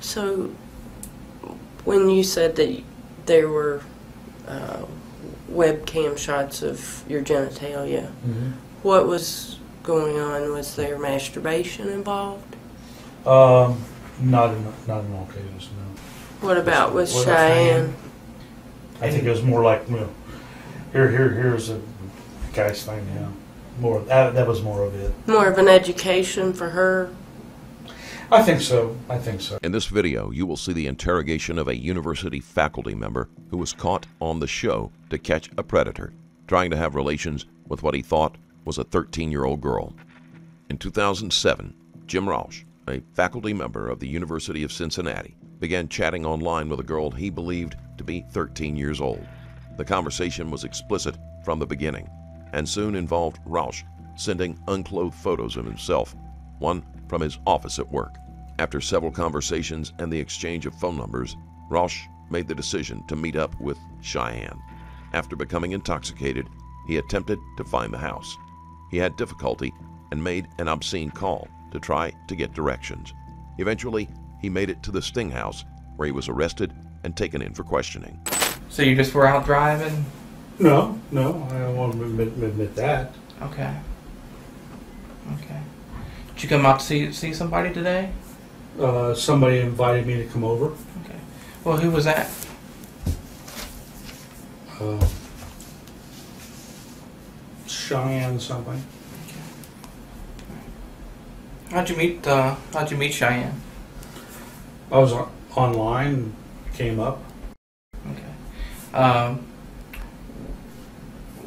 So, when you said that there were uh, webcam shots of your genitalia, Mm-hmm. what was going on? Was there masturbation involved? Um, not in not in all cases. No. What about with What Cheyenne? I think it was more like, you know, here, here, here's a guy's thing. Yeah, more that that was more of it. More of an education for her? I think so. I think so. In this video, you will see the interrogation of a university faculty member who was caught on the show to catch a predator, trying to have relations with what he thought was a 13 year old girl. In 2007, Jim Rauch, a faculty member of the University of Cincinnati, began chatting online with a girl he believed to be 13 years old. The conversation was explicit from the beginning and soon involved Rauch sending unclothed photos of himself, one from his office at work. After several conversations and the exchange of phone numbers, Rauch made the decision to meet up with Cheyenne. After becoming intoxicated, he attempted to find the house. He had difficulty and made an obscene call to try to get directions. Eventually, he made it to the Sting house where he was arrested and taken in for questioning. So you just were out driving? No, no, I don't want to admit, admit that. Okay. Okay. Did you come out to see see somebody today? Uh, somebody invited me to come over. Okay. Well, who was that? Uh, Cheyenne something. How'd you meet? Uh, how'd you meet Cheyenne? I was on, online, came up. Okay. Um,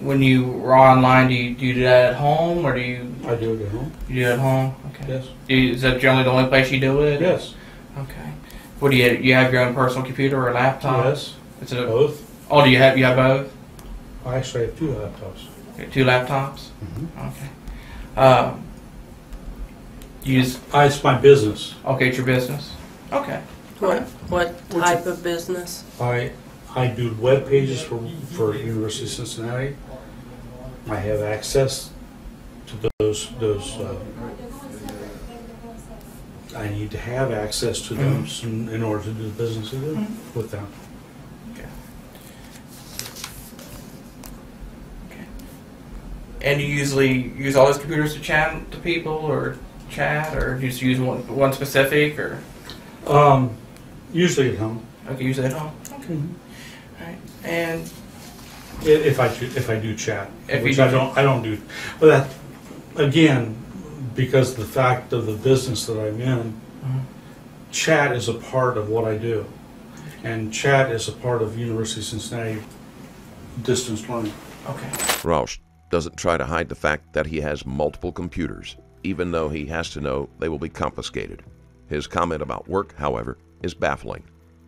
when you were online, do you, do you do that at home or do you, I do it at home. you do it at home? Okay. Yes. Do you, is that generally the only place you do it? Yes. Okay. What do you you have your own personal computer or laptop? Yes. Is it a, Both. oh, do you have you have both? I actually have two laptops. Okay, two laptops. Mm-hmm. Okay. Um, you just I, it's my business. okay, it's your business. Okay. What, what type of business? I I do web pages for for University of Cincinnati. I have access to those those. Uh, I need to have access to them s- in order to do the business with them. Okay. Okay. And you usually use all those computers to chat to people, or chat, or you just use one one specific, or Um, usually at home, okay, usually at home. Okay. All right. And i- if I do, if I do chat, If you which do I don't I don't do. But that again, because of the fact of the business that I'm in. Mm-hmm. chat is a part of what I do. And chat is a part of University of Cincinnati distance learning. okay. Rauch doesn't try to hide the fact that he has multiple computers, even though he has to know they will be confiscated. His comment about work, however, is baffling.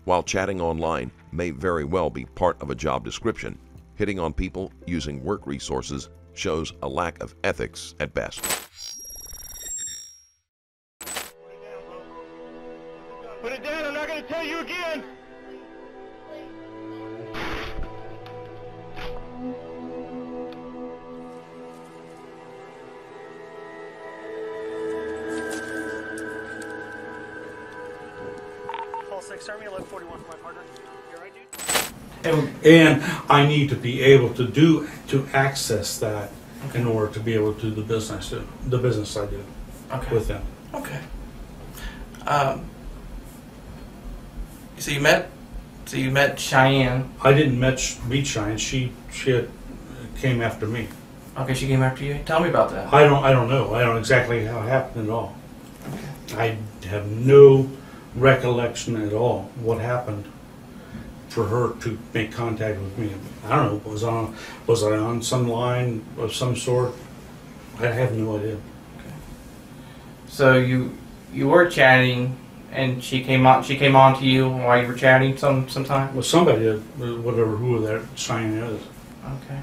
While chatting online may very well be part of a job description, hitting on people using work resources shows a lack of ethics at best. Put it down, I'm not gonna tell you again! Call 6 Army 1141 for my partner. You alright, dude? And, And I need to be able to do, to access that in order to be able to do the business, the business I do okay. with them. Okay. Um. So you met. So you met Cheyenne. I didn't meet, meet Cheyenne, she, she had, came after me. Okay, she came after you. Tell me about that. I don't, I don't know, I don't know exactly how it happened at all. I have no recollection at all what happened for her to make contact with me. I don't know, was on, was I on some line of some sort? I have no idea. So you you were chatting, and she came on. She came on to you while you were chatting some sometime. Well, somebody, did, whatever, who that Cheyenne is. Okay.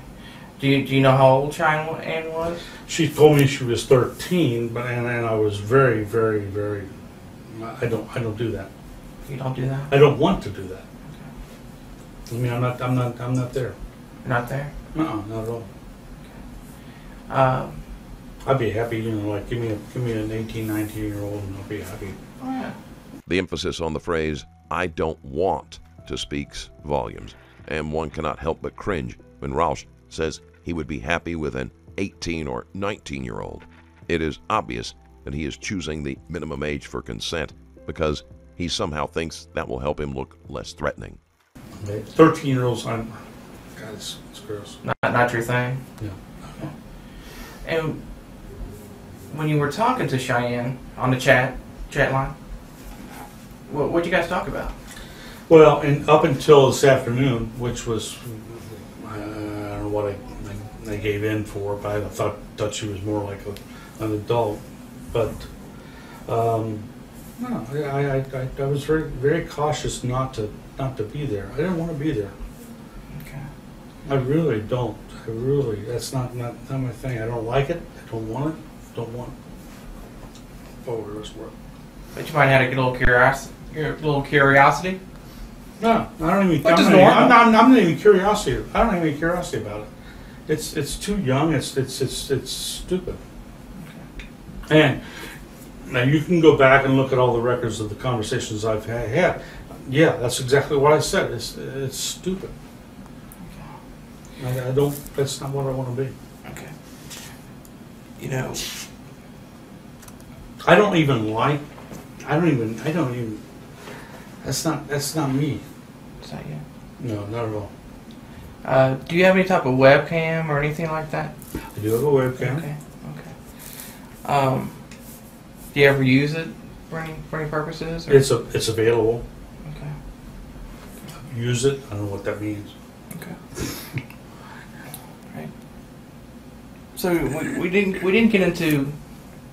Do you do you know how old Cheyenne was? She told me she was thirteen, but, and, and I was very, very, very, I don't, I don't do that. You don't do that. I don't want to do that. I mean, I'm not, I'm not, I'm not there. Not there. No, not at all. Um. I'd be happy, you know, like, give me a, give me an 18, 19 year old and I'll be happy. Oh yeah. The emphasis on the phrase, I don't want to speaks volumes, and one cannot help but cringe when Rauch says he would be happy with an 18 or 19 year old. It is obvious that he is choosing the minimum age for consent because he somehow thinks that will help him look less threatening. Thirteen year olds, I'm, God, it's, it's gross. Not, not your thing. Yeah. And when you were talking to Cheyenne on the chat chat line, what what'd you guys talk about? Well, and up until this afternoon, which was, uh, I don't know what I, I gave in for, but I thought, thought she was more like a, an adult. But, um, no, I, I, I, I was very, very cautious not to, not to be there. I didn't want to be there. Okay. I really don't. I really, that's not, not, not my thing. I don't like it. I don't want it. Don't want it. For what it's worth. But you might have had a little curiosity. Your little curiosity. No, I don't even. Which I'm is not, even- normal. I'm not, I'm not even curiosity. I don't have any curiosity about it. It's it's too young. It's it's it's it's stupid. And now you can go back and look at all the records of the conversations I've ha- had. Yeah, that's exactly what I said. It's it's stupid. I, I don't. That's not what I want to be. Okay. You know, I don't even like. I don't even. I don't even. That's not. That's not me. is that you? No, not at all. Uh, do you have any type of webcam or anything like that? I do have a webcam. Okay. Okay. Um, do you ever use it for any for any purposes? Or? It's a. It's available. Use it. I don't know what that means. Okay. right. So we, we didn't we didn't get into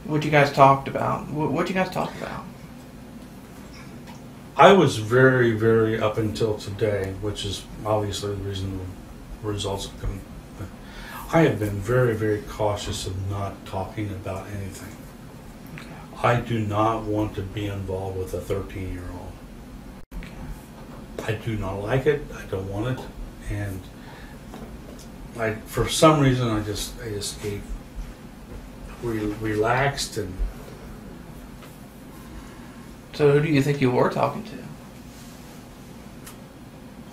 what you guys talked about. What what you guys talked about? I was very, very up until today, which is obviously the reason the results have come. I have been very, very cautious of not talking about anything. I do not want to be involved with a 13 year old. I do not like it. I don't want it, and I, for some reason, I just, I just gave, re- relaxed and So who do you think you were talking to?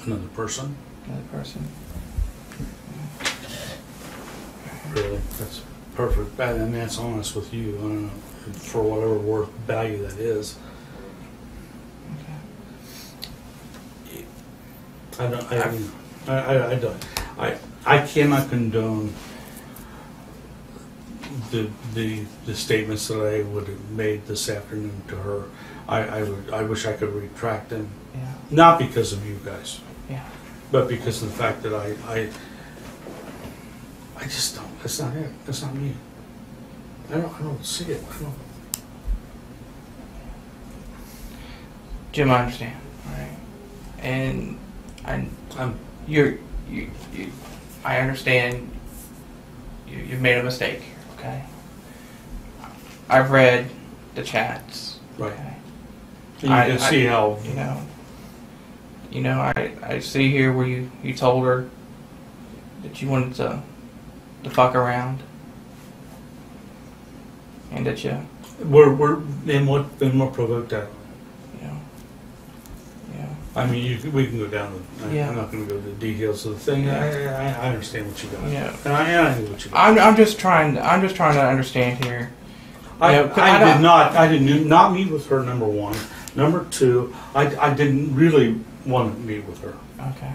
another person. Another person. Really, that's perfect, and that's honest with you. I don't know, for whatever worth value that is. I don't. I, mean, I, I, I don't. I I cannot condone the the the statements that I would have made this afternoon to her. I I would. I wish I could retract them, Yeah. not because of you guys, Yeah. but because of the fact that I I. I just don't. That's not it. That's not me. I don't. I don't see it. I don't. Jim, I understand. All right. And I I'm. you're you, you I understand you, you've made a mistake okay? I've read the chats. Right. Okay. You I- can I- see how. You know you know, I, I see here where you, you told her that you wanted to to fuck around. And that you We're we're in what in what provoked that. You know yeah. I mean, you, we can go down. The, I, Yeah. I'm not going to go to the details of the thing. I, I, I understand what you got. Yeah. And I, and I know what you got. I'm, I'm just trying I'm just trying to understand here. I, Yeah, 'cause I, I don't- did not. I did not meet with her. Number one. Number two. I, I didn't really want to meet with her. Okay.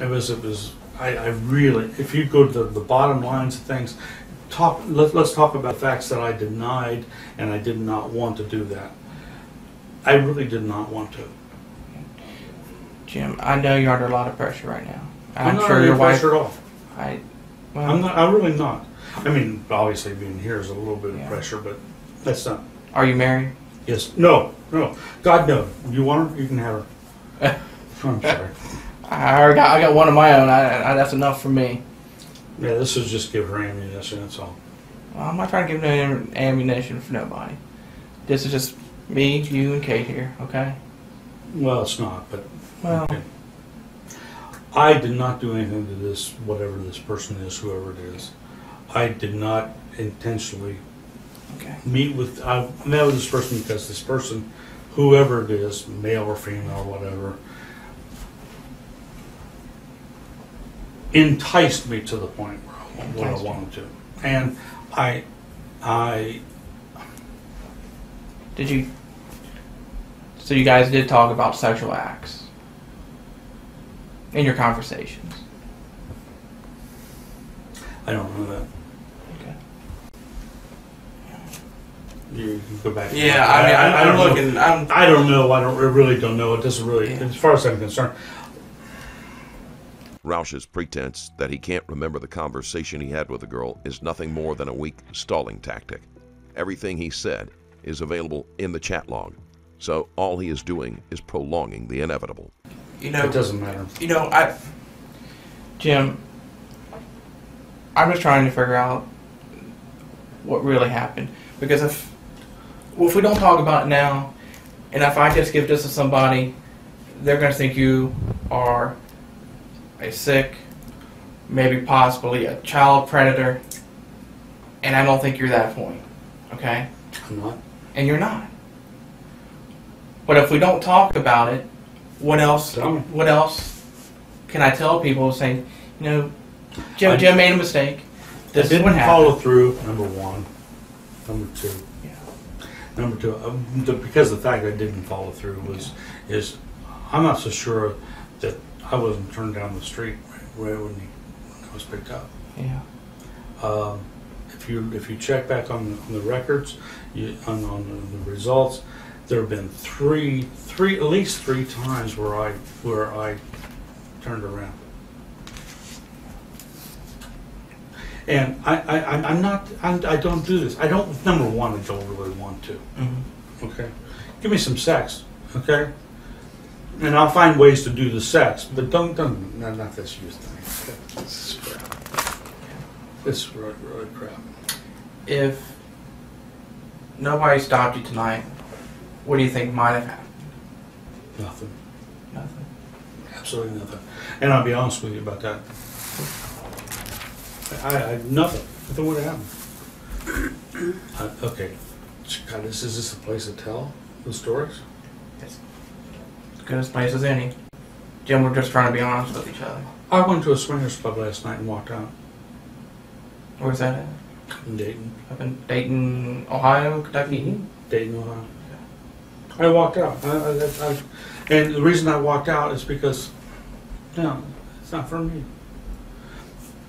It was it was. I, I really. If you go to the, the bottom lines of things, talk. Let, let's talk about facts that I denied, and I did not want to do that. I really did not want to. Jim, I know you're under a lot of pressure right now. I'm, I'm, not sure under your wife pressure at all. I well I'm not. I'm really not. I mean, obviously being here is a little bit of pressure, but that's not. are you married? Yes. No. No. God no. You want her? You can have her. I'm sorry. I got I got one of my own. I, I, that's enough for me. Yeah. This is just give her ammunition. That's all. Well, I'm not trying to give no ammunition for nobody. This is just me, you, and Kate here. Okay. Well, it's not. But Well, okay. I did not do anything to this. Whatever this person is, whoever it is, I did not intentionally okay. meet with. I met with this person because this person whoever it is, male or female, or whatever, enticed me to the point where I, what I Enticed you. wanted to. And I, I, Did you? So you guys did talk about sexual acts in your conversations. I don't know that. Okay. You can go back. Yeah, I mean, I'm, I I'm don't know. looking. I'm. I don't know. I don't. I really don't know. It doesn't really, Yeah. as far as I'm concerned. Rauch's pretense that he can't remember the conversation he had with the girl is nothing more than a weak stalling tactic. Everything he said is available in the chat log, so all he is doing is prolonging the inevitable. You know. It doesn't matter. You know, I. Jim. I'm just trying to figure out what really happened because if well, if we don't talk about it now, and if I just give this to somebody, they're going to think you are a sick, maybe possibly a child predator, and I don't think you're that point. Okay, I'm not. and you're not. But if we don't talk about it, what else? Tell me. What else can I tell people? Saying, you know, Jim, I- Jim made a mistake. This I didn't what happened. follow through. Number one. Number two. Yeah. Number two. Um, the, because the fact I didn't follow through was is I'm not so sure that I wasn't turned down the street right when, he, when I was picked up. Yeah. Um, if you if you check back on, on the records, you, on, on the results, there have been three three at least three times where I where I turned around. And I, I, I'm- not, I'm, I don't do this. I don't, number one, I don't really want to, hmm okay? Give me some sex, okay? And I'll find ways to do the sex, but don't, don't, not, not this youth thing. This is crap. This is really, really crap. If nobody stopped you tonight, what do you think might have happened? Nothing, Nothing. absolutely nothing. And I'll be honest with you about that. I, I, nothing, nothing would have happened. Uh, okay, God, this, is this a place to tell the stories? It's as good a place as any. Jim, we're just trying to be honest with each other. I went to a swingers club last night and walked out Where's that at? in Dayton, Up in Dayton, Ohio, Kentucky? Dayton, Ohio. I walked out. I, I, I, and the reason I walked out is because, no, it's not for me.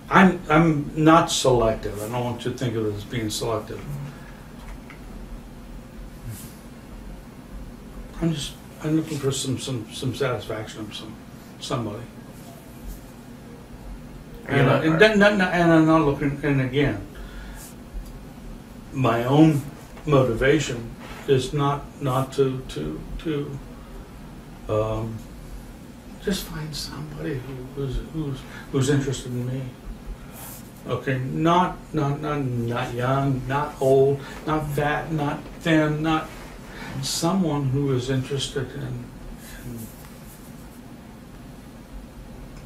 I'm, I'm not selective. I don't want you to think of it as being selective. I'm just, I'm looking for some, some, some satisfaction from some, somebody. And, and, then- not- not- and I'm not looking, and again, my own motivation is not, not to, to, to, um, just find somebody who- who's, who's, who's interested in me. Okay, not, not, not, not young, not old, not fat, not thin, not, someone who is interested in, in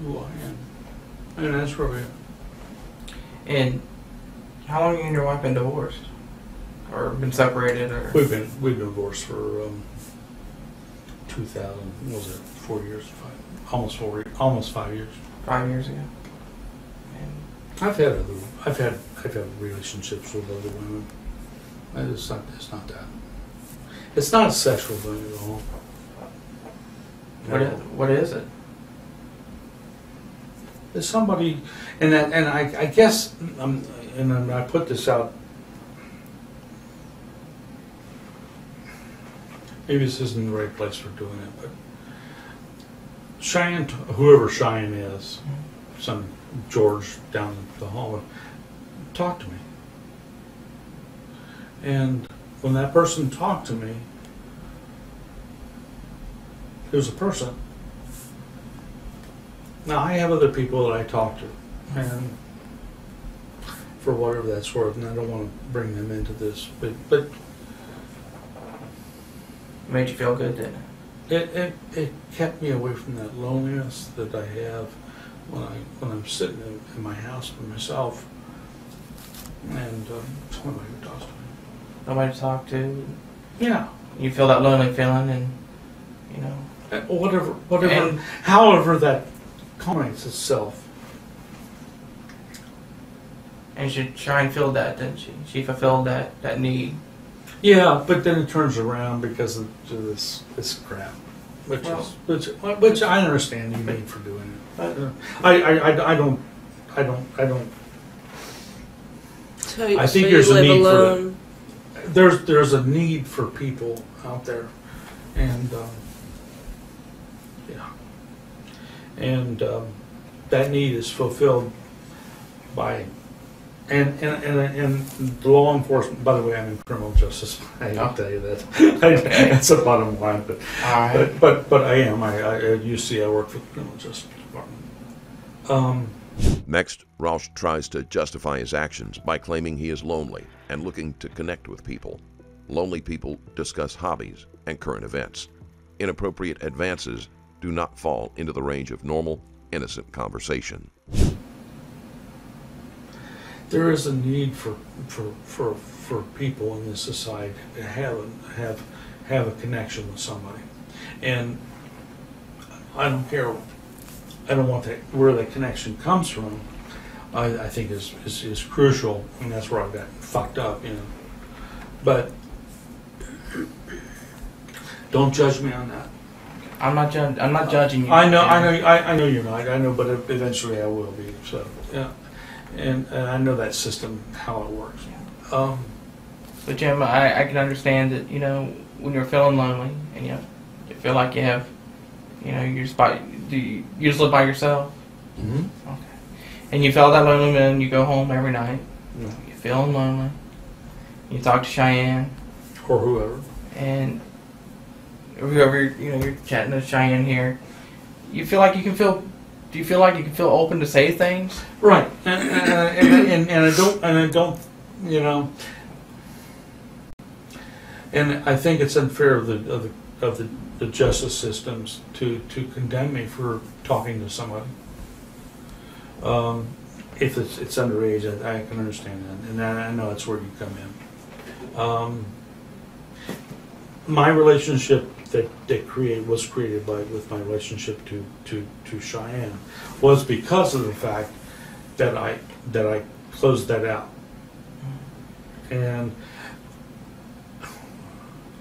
who I am. And that's where we are. And how long you and your wife been divorced? Or been separated or We've been we've been divorced for um, two thousand. what Was it four years? Five, almost four. Almost five years. five years ago? And I've had other. I've had I've had relationships with other women. And It's not. It's not that. It's not a sexual thing at all. what is, what is it? There's somebody, and that, and I, I guess, um, and I put this out. Maybe this isn't the right place for doing it, but Cheyenne, whoever Cheyenne is, some George down the hall, talked to me. And when that person talked to me, it was a person. Now I have other people that I talk to, and for whatever that's worth, and I don't want to bring them into this, but but Made you feel good, didn't it? it, it, it kept me away from that loneliness that I have when I when I'm sitting in, in my house by myself, and um, somebody who talks to me. Nobody to talk to. Yeah, You feel that lonely feeling, and you know. Uh, Whatever, whatever, And- however that comments itself. And she try and fill that, didn't she? She fulfilled that that need. Yeah, but then it turns around because of this this crap, which Well- is which which I understand you need for doing it. I I, I, I don't I don't I don't. So, I so think you there's a live need for it. alone. There's there's a need for people out there, and um, yeah, and um, that need is fulfilled by. And, and, and, and the law enforcement, by the way, I'm in criminal justice. I hate to Oh. tell you that. That's the bottom line, but All right. But, but, but I am, I, I, at UC, I work for the criminal justice department. Um, Next, Rauch tries to justify his actions by claiming he is lonely and looking to connect with people. Lonely people discuss hobbies and current events. Inappropriate advances do not fall into the range of normal, innocent conversation. There is a need for, for, for, for people in this society to have, a- have, have a connection with somebody. And I don't care, I don't want that, where that connection comes from, I, I think is, is, is crucial, and that's where I got fucked up, you know. But don't judge me on that. I'm not judging. I'm not judging you. I know, I know, I, I know you're not. I know, but eventually I will be. So, yeah, and, and I know that system how it works. Um, But Jim, I, I can understand that you know when you're feeling lonely and you know, you feel like you have, you know, you're just by, do you, you just live by yourself, okay, and you feel that lonely and you go home every night, Yeah. you're feeling lonely, you talk to Cheyenne or whoever. and whoever you know you're chatting to Cheyenne here, you feel like you can feel. Do you feel like you can feel open to say things? Right, and and, and, and, I don't, and I don't, you know, and I think it's unfair of the of the of the, the justice systems to to condemn me for talking to somebody. Um, if it's it's underage, I, I can understand that, and I, I know that's where you come in. Um, my relationship that that create was created by with my relationship to to to Cheyenne was because of the fact that I that I closed that out, and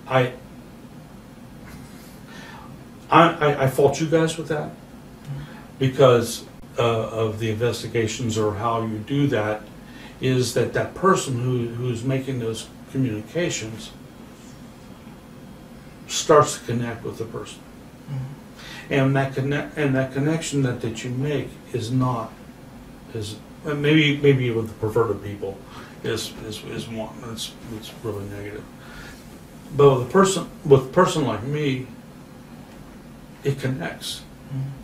I I I, fault you guys with that because uh, of the investigations or how you do that is that that person who who's making those communications starts to connect with the person. And that connect, and that connection that, that you make is not, is, maybe, maybe with the perverted people is, is, is one, that's, that's really negative. But with a person, with a person like me, it connects.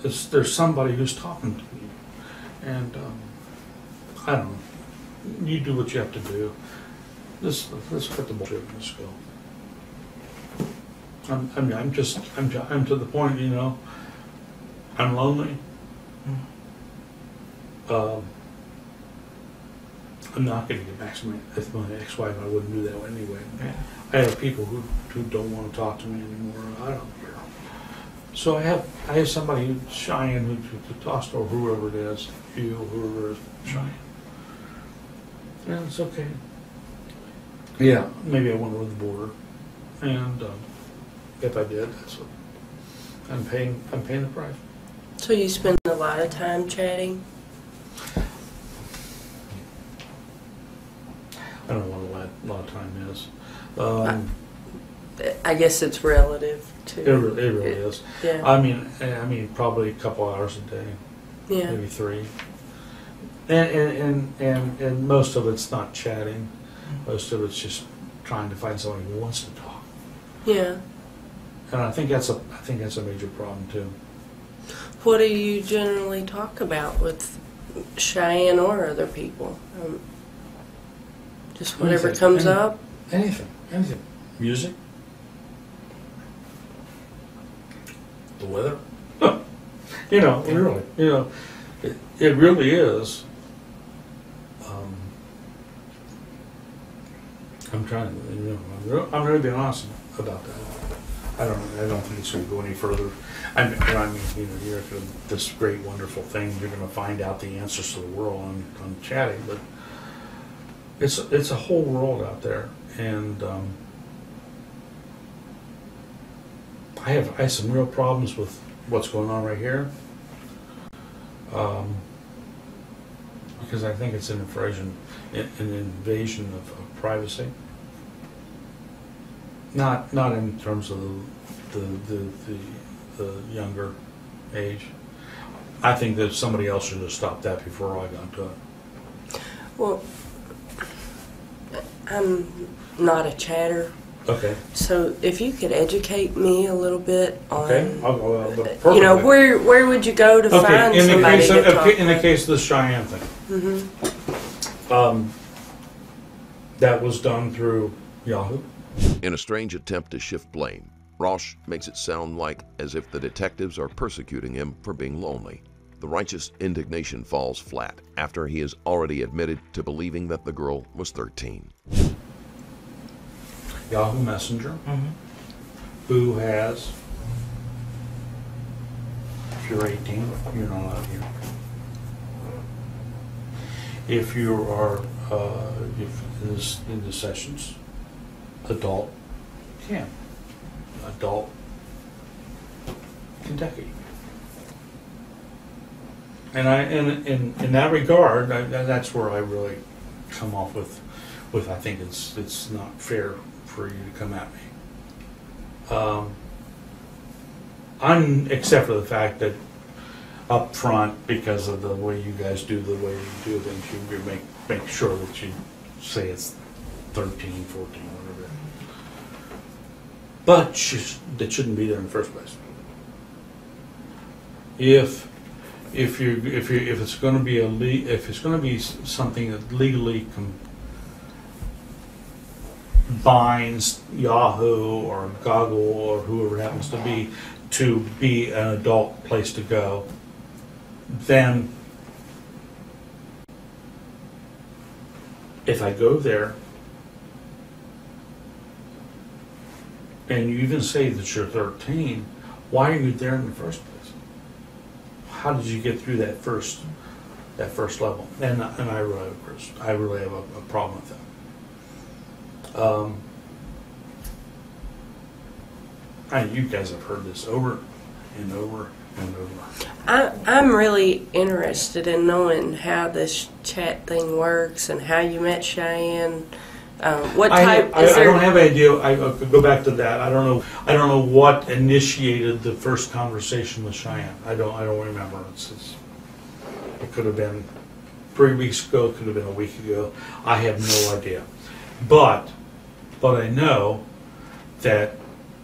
It's, there's somebody who's talking to you. And, um, I don't know, you do what you have to do. Let's, let's cut the bullshit and let's go. I'm, I mean, I'm just, I'm, ju- I'm to the point, you know, I'm lonely. Um, I'm not gonna get back to my, with my ex-wife, I wouldn't do that anyway. Yeah. I have people who, who don't wanna talk to me anymore, I don't care. So I have, I have somebody who's Cheyenne, who, who talks to, or whoever it is, you, whoever it is, Cheyenne. Yeah, it's okay. Yeah, maybe I went over the border, and, um, if I did, that's what, I'm paying, I'm paying the price. So you spend a lot of time chatting. I don't know what a lot, lot of time is. Um, I guess it's relative it to. really, it really is. Yeah. I mean, I mean, probably a couple hours a day, yeah. maybe three. And, and, and, and, and most of it's not chatting. Most of it's just trying to find somebody who wants to talk. Yeah. And I think that's a, I think that's a major problem too. What do you generally talk about with Cheyenne or other people? Um, just whatever Anything, comes any- up. Anything, anything. Music. The weather. you know, really, you know, it, it really is. Um, I'm trying to, you know, I'm, real, I'm really being honest. about that. I don't, I don't think it's gonna go any further. I mean, I mean, you know, you're this great, wonderful thing, you're gonna find out the answers to the world on, on chatting, but it's, it's a whole world out there, and, um, I have, I have some real problems with what's going on right here. Um, because I think it's an infraction, an an invasion of, of privacy. Not, not in terms of the, the, the, the, the younger age. I think that somebody else should have stopped that before I got to it. Well, I'm not a chatter, Okay, so if you could educate me a little bit on, okay, I'll go, but you know, perfectly. where where would you go to Okay, find in the somebody case to of, talk in the with? case of the Cheyenne thing, Mhm. um, that was done through Yahoo. In a strange attempt to shift blame, Rauch makes it sound like as if the detectives are persecuting him for being lonely. The righteous indignation falls flat after he has already admitted to believing that the girl was 13. Yahoo Messenger, Mhm. who has, if you're 18, you're not allowed here. If you are, uh, if this in the sessions, adult, can, adult Kentucky. And I, in, in, in that regard, I, that's where I really come off with, with I think it's, it's not fair for you to come at me. Um, I'm, except for the fact that up front, because of the way you guys do the way you do things, you make, make sure that you say it's 13, 14, whatever. But that shouldn't be there in the first place. If, if you, if you, if it's gonna be a le, if it's gonna be something that legally binds Yahoo or Google or whoever it happens to be to be an adult place to go, then if I go there and you even say that you're 13, why are you there in the first place? How did you get through that first that first level? And and I really I really have a, a problem with that. Um, I, you guys have heard this over and over and over. I, I'm really interested in knowing how this chat thing works and how you met Cheyenne. Um, what I, type I, is I there? don't have any idea. I, I could go back to that. I don't know. I don't know what initiated the first conversation with Cheyenne. I don't. I don't remember. It's, it's, it could have been three weeks ago. It could have been a week ago. I have no idea. But, but I know that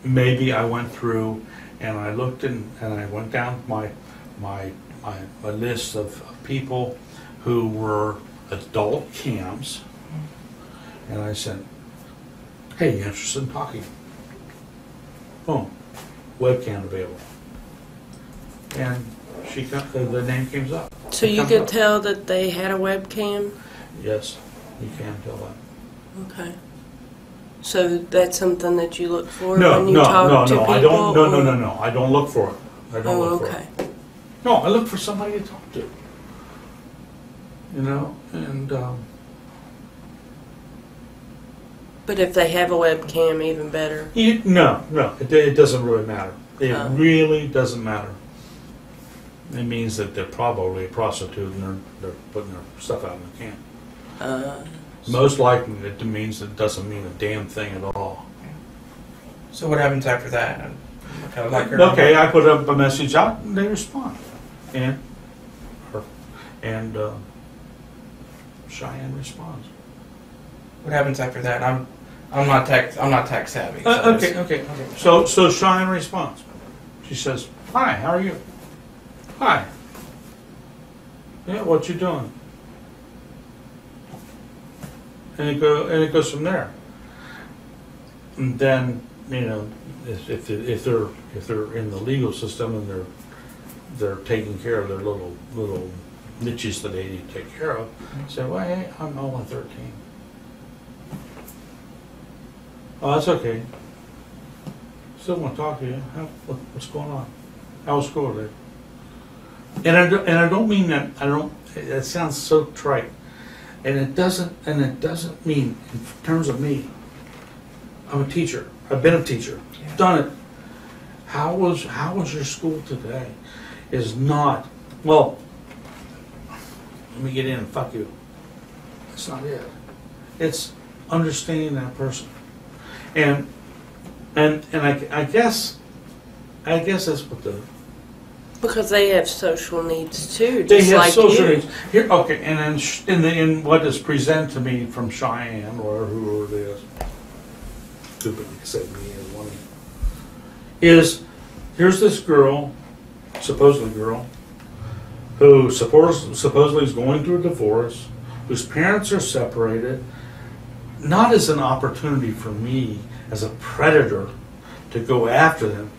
maybe I went through and I looked in, and I went down my my my, my list of people who were adult cams, and I said, "Hey, you interested in talking?" Boom, webcam available, and she co- the, the name came up. so you comes could up. tell that they had a webcam. Yes, you can tell that. Okay. So that's something that you look for No, when you no, talk no, to no. people. I don't. No, no, no, no. I don't look for it. I don't Oh, look for okay. it. No, I look for somebody to talk to. You know, and um, But if they have a webcam, even better. you, no, no, it, it doesn't really matter. It Oh. really doesn't matter. It means that they're probably a prostitute and they're, they're putting their stuff out in the camp. Uh, Most likely, it means it doesn't mean a damn thing at all. So what happens after that? Kind of like her Okay, I put up a message out, and they respond, and her, and uh, Cheyenne responds. What happens after that? I'm, I'm not tech, I'm not tech savvy. so Uh, it's- okay, okay, okay. So, so Cheyenne responds. She says, "Hi, how are you? Hi. Yeah, what you doing?" And it go, and it goes from there. And then, you know, if if, if they're if they're in the legal system and they're they're taking care of their little little niches that they need to take care of, say, "Well, hey, I'm only 13." Oh, that's okay. still want to talk to you. How, what, what's going on? How was school today? And I, don't- and I don't mean that, I don't, it sounds so trite. And it doesn't, and it doesn't mean, in terms of me, I'm a teacher. I've been a teacher. Yeah. Done it. How was, how was your school today? Is not, well, let me get in and fuck you. That's not it. It's understanding that person. And, and, and I, I guess, I guess that's what the, Because they have social needs too, they have like social you. needs. Here, okay, and then sh- in the, in what is presented to me from Cheyenne or whoever it is, stupid said me as one, is, here's this girl, supposedly girl, who suppose, supposedly is going through a divorce, whose parents are separated, not as an opportunity for me as a predator to go after them,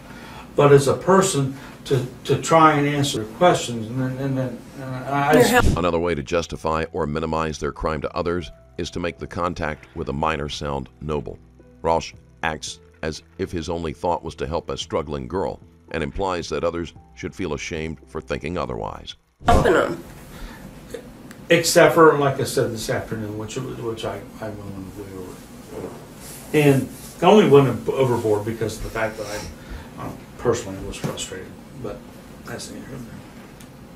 but as a person to, to try and answer questions. And then, and then and I, You're I, help- Another way to justify or minimize their crime to others is to make the contact with a minor sound noble. Rauch acts as if his only thought was to help a struggling girl and implies that others should feel ashamed for thinking otherwise. helping them. except for like I said this afternoon, which which I I went way over, and I only went overboard because of the fact that I um, personally was frustrated. But that's neither here.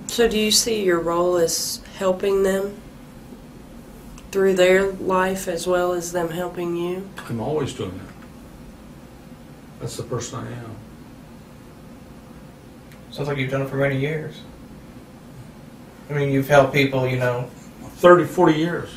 So, do you see your role as helping them through their life as well as them helping you? I'm always doing that. That's the person I am. Sounds like you've done it for many years. I mean, you've helped people, you know. 30, 40 years.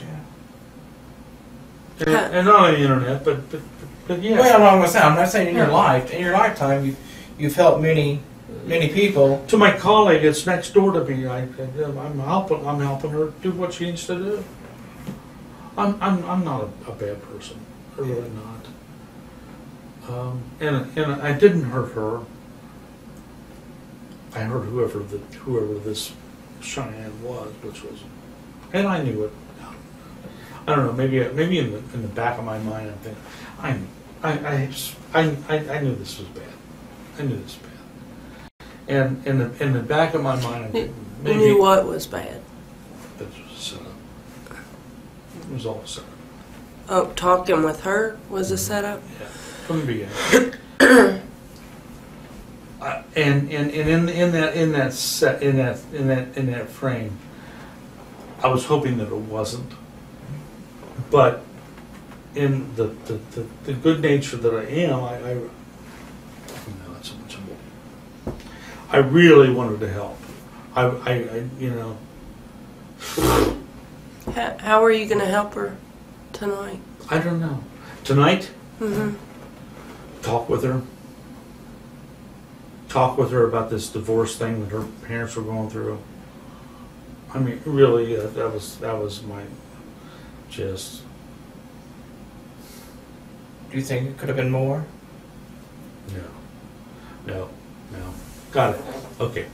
Yeah. And, and not on the internet, but, but, but yeah. Well, I'm not, I'm not saying in your life. In your lifetime, you've, you've helped many, many people. to my colleague that's next door to me, I, I'm helping, I'm helping her do what she needs to do. I'm, I'm, I'm not a, a bad person, really not. Um, and, and I didn't hurt her. I hurt whoever the, whoever this Cheyenne was, which was, and I knew it. I don't know, maybe, maybe in the, in the back of my mind, I'm thinking, I'm, I, I, I, I, knew this was bad. I knew this was bad. And in the in the back of my mind, You maybe knew what was bad. this was a setup. It was all a setup. Oh, talking with her was a setup. Yeah, from the beginning. Uh, and, and, and in in that in that set in that in that in that frame, I was hoping that it wasn't. But in the the, the, the good nature that I am, I, I no, that's so much more. I really wanted to help. I, I, I you know, How, how are you going to help her tonight? I don't know. Tonight, Mm-hmm. talk with her. Talk with her about this divorce thing that her parents were going through. I mean, really, uh, that was that was my just. Do you think it could have been more? No, no, no. Got it. Okay.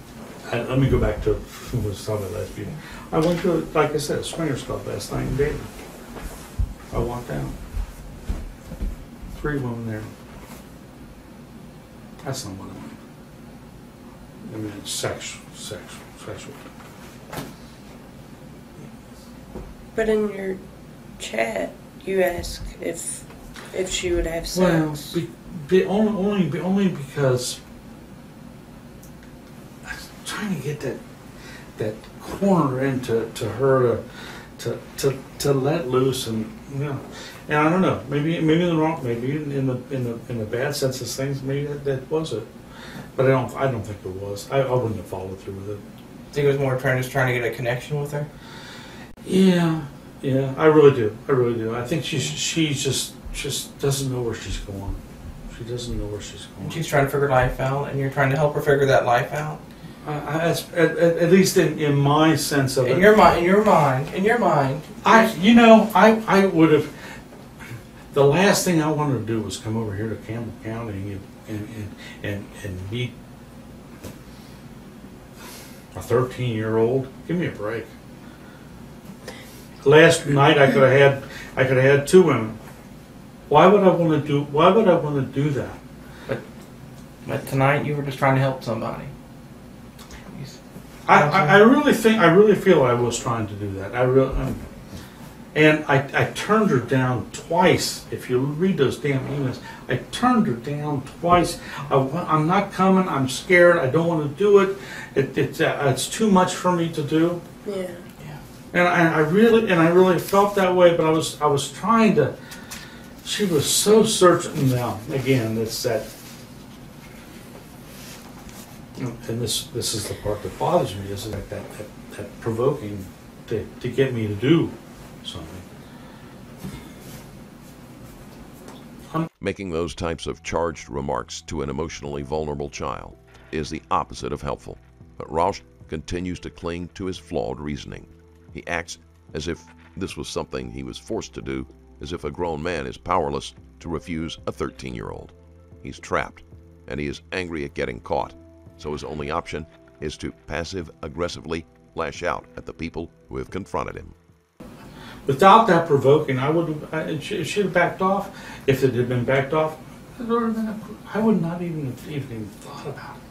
Uh, let me go back to who was talking about last week. I went to, like I said, a swingers club last night in Dayton. I walked out. Three women there. That's not what I mean. I mean, it's sexual, sex, sexual. But in your chat, you ask if if she would have Well, sex. be, be only, only, be only because I was trying to get that that corner into to her to to to, to let loose and you know, and I don't know maybe maybe in the wrong maybe in, in the in the in the bad sense of things maybe that, that was it, but I don't I don't think it was I, I wouldn't have followed through with it. think it was more trying just trying to get a connection with her. Yeah, yeah, I really do. I really do. I think she she's just just doesn't know where she's going. She doesn't know where she's going. And she's trying to figure life out, and you're trying to help her figure that life out. I, I, at, at, least in, in my sense of In it. your mind, in your mind, in your mind. I, you know, I, I would have. The last thing I wanted to do was come over here to Campbell County and and and, and, and meet a 13 year old. Give me a break. Last night I could have had I could have had two women. Why would I want to do? Why would I want to do that? But but tonight you were just trying to help somebody. You s- I, I, I really think, I really feel I was trying to do that. I really, um, and I, I turned her down twice. If you read those damn emails, I turned her down twice. I I'm not coming. I'm scared. I don't want to do it. It, it's, uh, it's too much for me to do. Yeah. And I, I really, and I really felt that way. But I was, I was trying to. She was so certain. Now, again, it's that. And this, this is the part that bothers me. Is that that, that, that provoking to, to get me to do something. Making those types of charged remarks to an emotionally vulnerable child is the opposite of helpful. But Rauch continues to cling to his flawed reasoning. He acts as if this was something he was forced to do, as if a grown man is powerless to refuse a 13 year old. He's trapped, and he is angry at getting caught, so his only option is to passive aggressively lash out at the people who have confronted him. Without that provoking, I would. I- should have backed off. If it had been backed off, I would not even have even thought about it.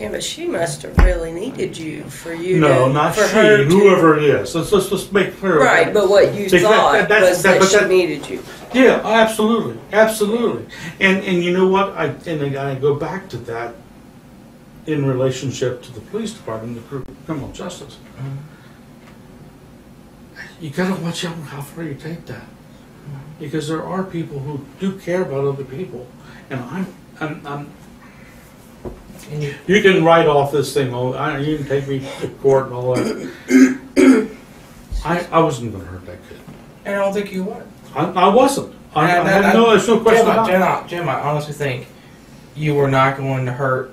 Yeah, but she must have really needed you for you No, to, not for she. her to, Whoever it is. Let's let's let's make clear. Right, but what you That- thought that- that's- was that- that, she that- needed you. Yeah, absolutely, absolutely. And and you know what? I and again, I go back to that in relationship to the police department, the criminal justice. You gotta watch out how far you take that, because there are people who do care about other people, and I'm I'm. I'm you, can write off this thing. Oh, I, you can take me to court and all that. I, I wasn't going to hurt that kid. and I don't think you would. I, I wasn't. I, I And had no, there's no question Jim, about it. Jim, I- Jim, I honestly think you were not going to hurt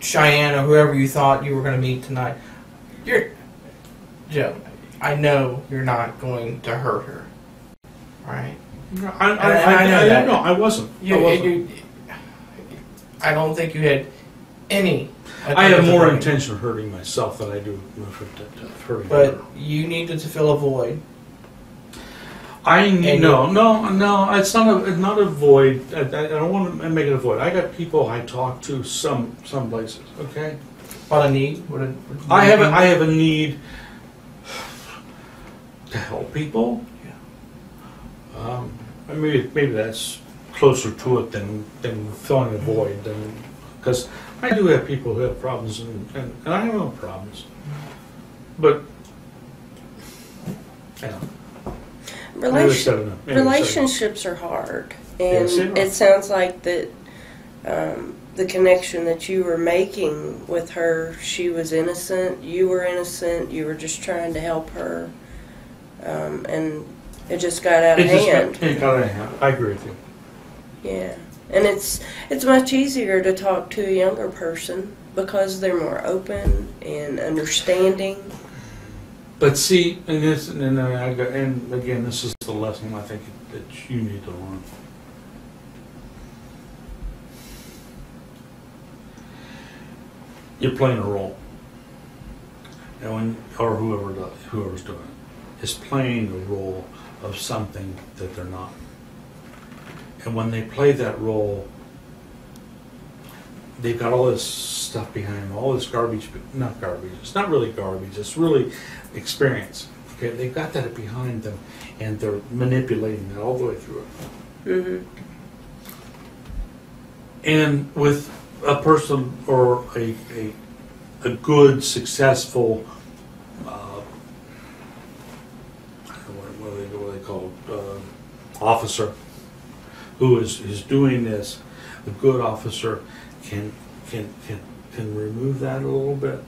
Cheyenne or whoever you thought you were going to meet tonight. You're, Jim. I know you're not going to hurt her. Right? I, I, I, I know I, that. no, I wasn't. You, I wasn't. you, I don't think you had any. I have more intention of hurting myself than I do of hurting But her. you needed to fill a void. I and no, no, no. It's not a, it's not a void. I, I I don't want to make it a void. I got people I talk to some some places. Okay. What a need. What a, what I have a, I have a need to help people. Um, I mean, maybe that's closer to it than than filling a void. Than because I do have people who have problems, and, and, and I have no problems. But yeah, I Relation, said enough. Anyway, so- relationships are hard, and Yes, they are. it sounds like that um, the connection that you were making with her, she was innocent, you were innocent, you were just trying to help her, um, and it just got out of It just hand. got, it got out of hand. I agree with you. Yeah, and it's it's much easier to talk to a younger person because they're more open and understanding. But see, and this, and I got, and again, this is the lesson I think that you need to learn. You're playing a role, and when or whoever does, whoever's doing it is playing a role of something that they're not. And when they play that role, they've got all this stuff behind them, all this garbage, not garbage, it's not really garbage, it's really experience. Okay, they've got that behind them and they're manipulating that all the way through it. hmm And with a person or a, a, a good, successful, uh, I don't know what, what, they, what they called, uh, officer who is, is doing this, a good officer can, can, can, can remove that a little bit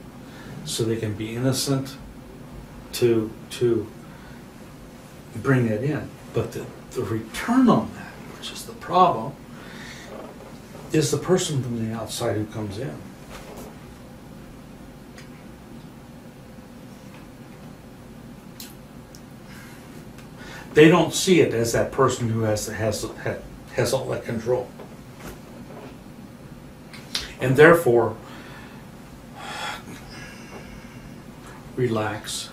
so they can be innocent to, to bring it in. But the, the return on that, which is the problem, is the person from the outside who comes in. They don't see it as that person who has has has all that control, and therefore relax,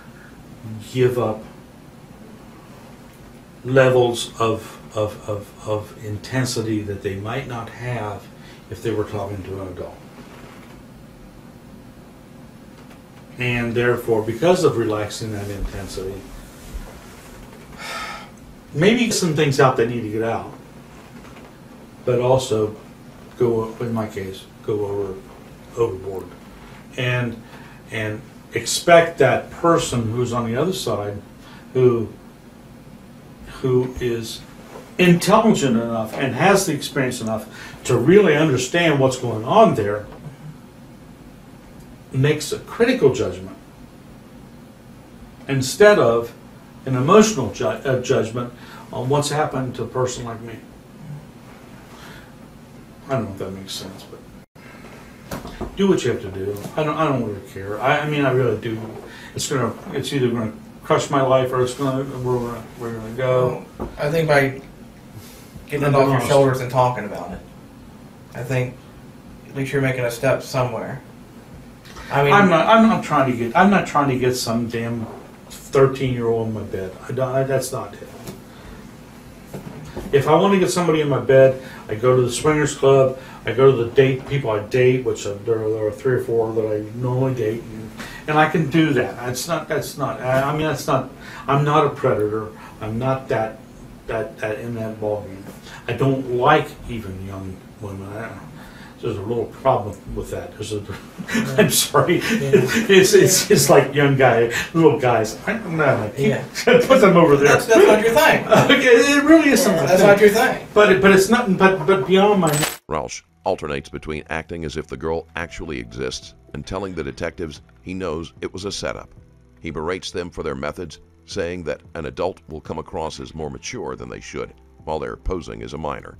give up levels of of, of, of intensity that they might not have if they were talking to an adult. And therefore, because of relaxing that intensity, maybe some things out that need to get out, but also go, in my case, go over, overboard. And, and expect that person who's on the other side, who, who is intelligent enough and has the experience enough to really understand what's going on there, makes a critical judgment instead of an emotional ju- uh, judgment on what's happened to a person like me. I don't know if that makes sense, but do what you have to do. I don't. I don't really care. I, I mean, I really do. It's gonna. It's either gonna crush my life or it's gonna. We're gonna. We're gonna go. I think by getting it off your shoulders and talking about it, I think at least you're making a step somewhere. I mean, I'm not. I'm not trying to get. I'm not trying to get some damn thirteen-year-old in my bed. I don't. I, that's not it. If I want to get somebody in my bed, I go to the swingers club. I go to the date people I date, which there, are, there are three or four that I normally date, and, and I can do that. That's not. That's not. I, I mean, that's not. I'm not a predator. I'm not that. That that in that ballgame. I don't like even young women. I don't know. There's a little problem with that. There's a. I'm sorry. It's it's it's like young guy, little guys. I don't know. Yeah. Put them over there. that's that's not your thing. Okay, it really is something. That's not your thing. But it, but it's not. But but beyond my. Rauch alternates between acting as if the girl actually exists and telling the detectives he knows it was a setup. He berates them for their methods, saying that an adult will come across as more mature than they should, while they're posing as a minor.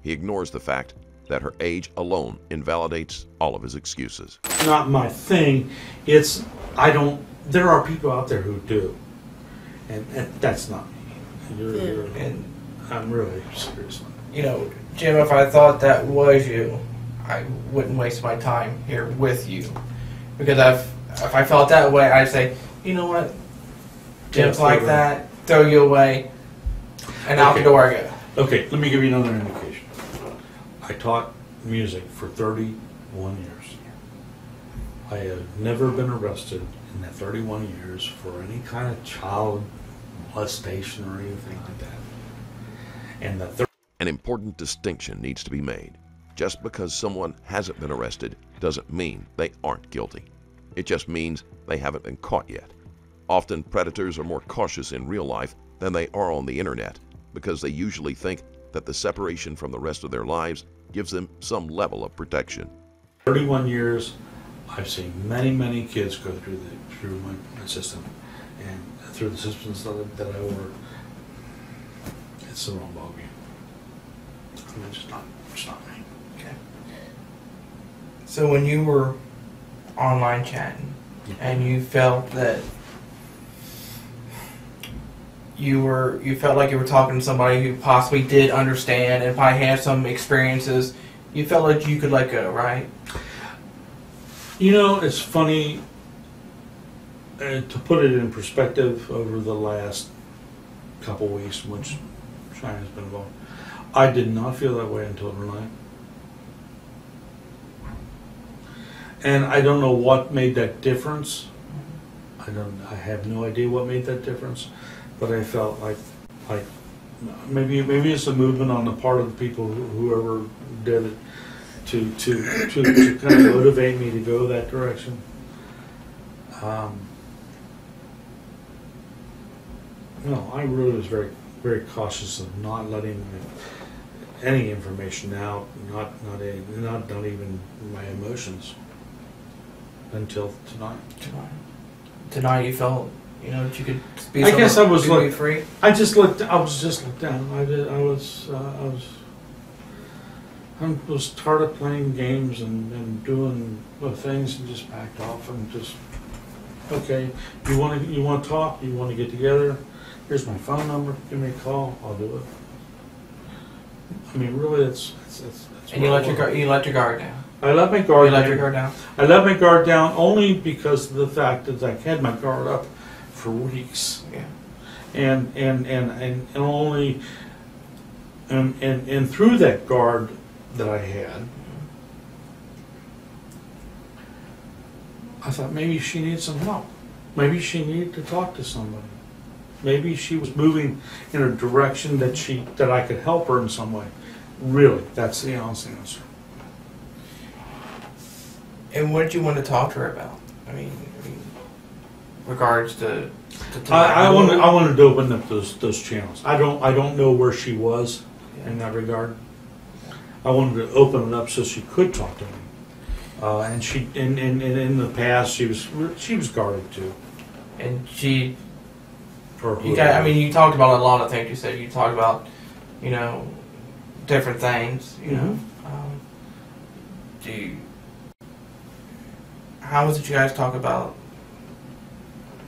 He ignores the fact that her age alone invalidates all of his excuses. not my thing. It's I don't. There are people out there who do, and, and that's not me. You're, you're, And I'm really serious. you know, Jim, if I thought that was you, I wouldn't waste my time here with you, because I've if I felt that way, I'd say, you know what, Jim's Yeah, like that, throw you away, and out the Okay. door I go. Okay, let me give you another indication. I taught music for 31 years. I have never been arrested in that 31 years for any kind of child molestation or anything like that. And the thir- An important distinction needs to be made. Just because someone hasn't been arrested doesn't mean they aren't guilty. It just means they haven't been caught yet. Often predators are more cautious in real life than they are on the internet because they usually think that the separation from the rest of their lives gives them some level of protection. 31 years, I've seen many, many kids go through the through my, my system, and through the systems that, I- that I order. It's the wrong ballgame. I mean, it's not. It's not me. Okay. So when you were online chatting and you felt that you were you felt like you were talking to somebody who possibly did understand and probably had some experiences, you felt like you could let go, right? You know, it's funny uh, to put it in perspective over the last couple weeks, which Cheyenne's been involved. I did not feel that way until tonight. And I don't know what made that difference. I don't. I have no idea what made that difference, but I felt like, like maybe maybe it's a movement on the part of the people who, whoever did it to to to, to kind of motivate me to go that direction. Um, no, I really was very very cautious of not letting any information out, not not a, not not even my emotions until tonight. Tonight, tonight you felt you know that you could be. I guess I was be free. I just looked. I was just looked down. I did. I was. Uh, I was. I was tired of playing games and, and doing the things and just backed off and just. Okay, you want to you want to talk? You want to get together? Here's my phone number. Give me a call. I'll do it. I mean, really, it's it's. it's, it's And you let your guard, you let your guard down. I let my guard. you let down. your guard down. I let my guard down only because of the fact that I had my guard up for weeks Yeah. and and and and, and only And, and, and through that guard that I had, I thought maybe she needed some help. Maybe she needed to talk to somebody. Maybe she was moving in a direction that she that I could help her in some way. Really, that's the honest answer. And what did you want to talk to her about? I mean, I mean regards to. to I, I wanted I wanted to open up those those channels. I don't I don't know where she was in that regard. I wanted to open it up so she could talk to me. Uh, and she in, in, in, the past she was she was guarded too. And she, Or you got. I mean, you talked about a lot of things. You said you talked about, you know, different things. You know, um, do you, how was it you guys talk about?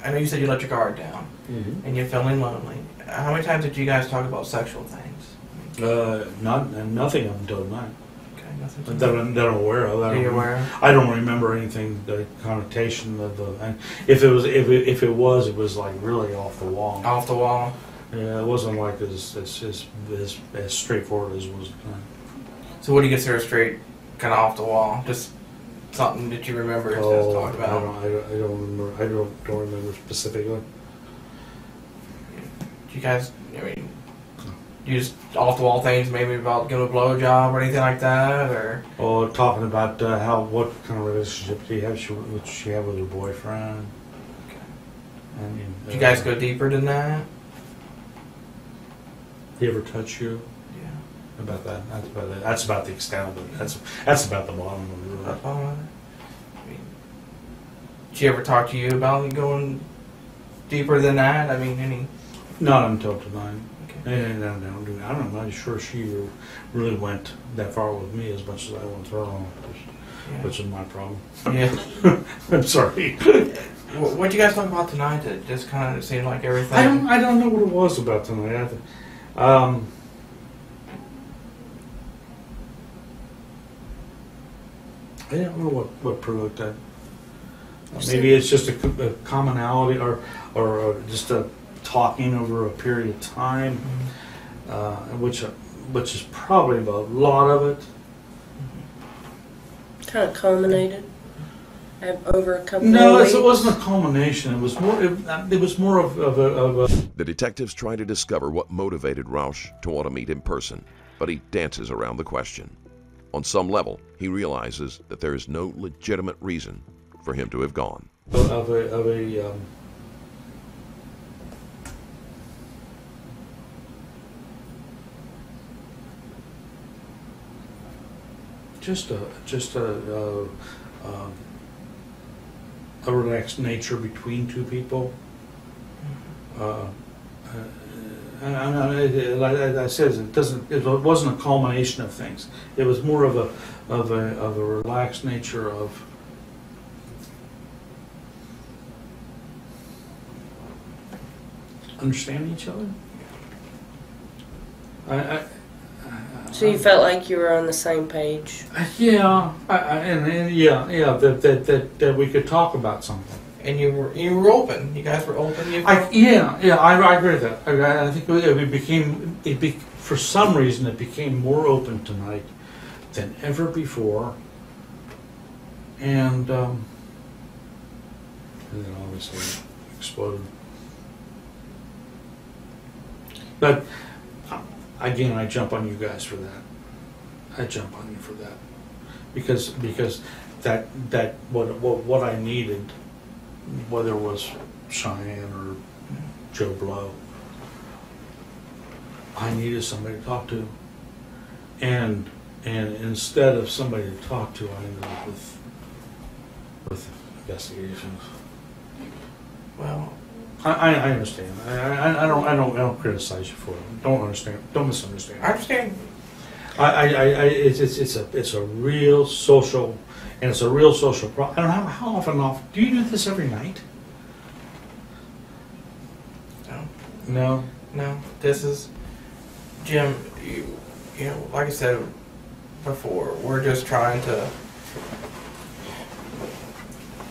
I know you said you let your guard down Mhm. and you're feeling lonely. How many times did you guys talk about sexual things? Uh, not nothing until tonight Okay, nothing. to- that I'm, that I'm aware of. I Are don't, you aware? of? I don't remember anything the connotation of the. And if it was if it, if it was, it was like really off the wall. Off the wall. Yeah, it wasn't like as as as, as, as straightforward as it was. tonight. So what do you consider straight, kind of off the wall? Just something that you remember us Oh, talked I about. don't, I don't, I don't remember. I don't, don't remember specifically. Do you guys, I mean, you just off the wall things, maybe about giving a blow job or anything like that, or Oh, talking about uh, how what kind of relationship do you have? She, what she have with her boyfriend? Mean, do you guys go deeper than that? He ever touch you? Yeah. About that? That's about it. That's about the extent of it. That's that's about the bottom of it. Up on it. I mean, did she ever talk to you about going deeper than that? I mean, any? Not until tonight. Okay. And I don't do. I'm not sure she really went that far with me as much as I went with her, which, Yeah. which is my problem. yeah. I'm sorry. What you guys talk about tonight? That just kind of seemed like everything. I don't. I don't know what it was about tonight. I, um, I don't know what, what provoked that. Maybe it's just a, co- a commonality or, or uh, just a talking over a period of time, Mhm. uh, which which is probably a lot of it. Kind of culminated uh, over a couple No, of it's, weeks. it wasn't a culmination. It was more. It, it was more of, of, a, of a The detectives try to discover what motivated Rauch to want to meet in person, but he dances around the question. On some level, he realizes that there is no legitimate reason for him to have gone. of a of a um, just a just a a, um, a relaxed nature between two people. Uh, uh, and, and it- like I said, it doesn't. It wasn't a culmination of things. It was more of a of a of a relaxed nature of understanding each other. I, I, I So you felt like you were on the same page. yeah, I, I, and, and yeah, yeah, that, that that that we could talk about something. And you were you were open. You guys were open. You I, yeah, yeah, I, I agree with that. I, I think it, became it be, for some reason it became more open tonight than ever before, and um, and then obviously exploded. But uh, again, I jump on you guys for that. I jump on you for that because because that that what what what I needed, whether it was Cheyenne or Joe Blow, I needed somebody to talk to, and and instead of somebody to talk to, I ended up with with investigations. well, I, I, I understand. I, I, I don't I don't I don't criticize you for it. Don't understand. Don't misunderstand. I understand. I, I, I, I it's, it's, it's a, it's a real social, and it's a real social problem. I don't know how often off. Do you do this every night? No. No. No, this is Jim. You, you know, like I said before, we're just trying to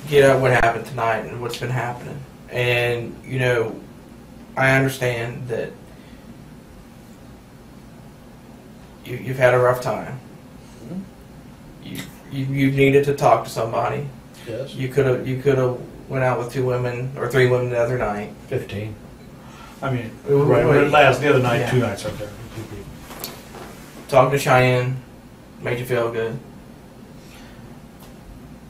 get at what happened tonight and what's been happening. And you know, I understand that you, you've had a rough time. You, you you needed to talk to somebody. Yes. You could have you could have went out with two women or three women the other night. Fifteen. I mean, Wait, wait, right, wait. last, the other night, Yeah. two nights, okay. Talked to Cheyenne, made you feel good.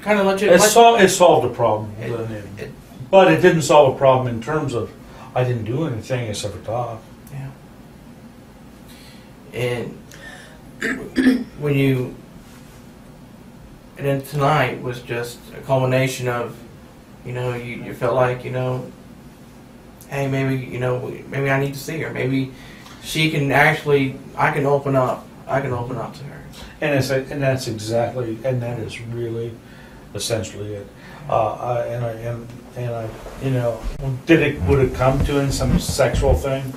Kind of let you. It let- sol, it solved a problem, It- it- it- but it didn't solve a problem in terms of, I didn't do anything except for talk. yeah. And when you and then tonight was just a culmination of, you know, you, you felt like you know, hey, maybe you know, maybe I need to see her. Maybe she can actually, I can open up. I can open up to her. And it's, and that's exactly, and that is really essentially it. Uh, I, and I, and, and I, you know, did it, would it come to in some sexual thing?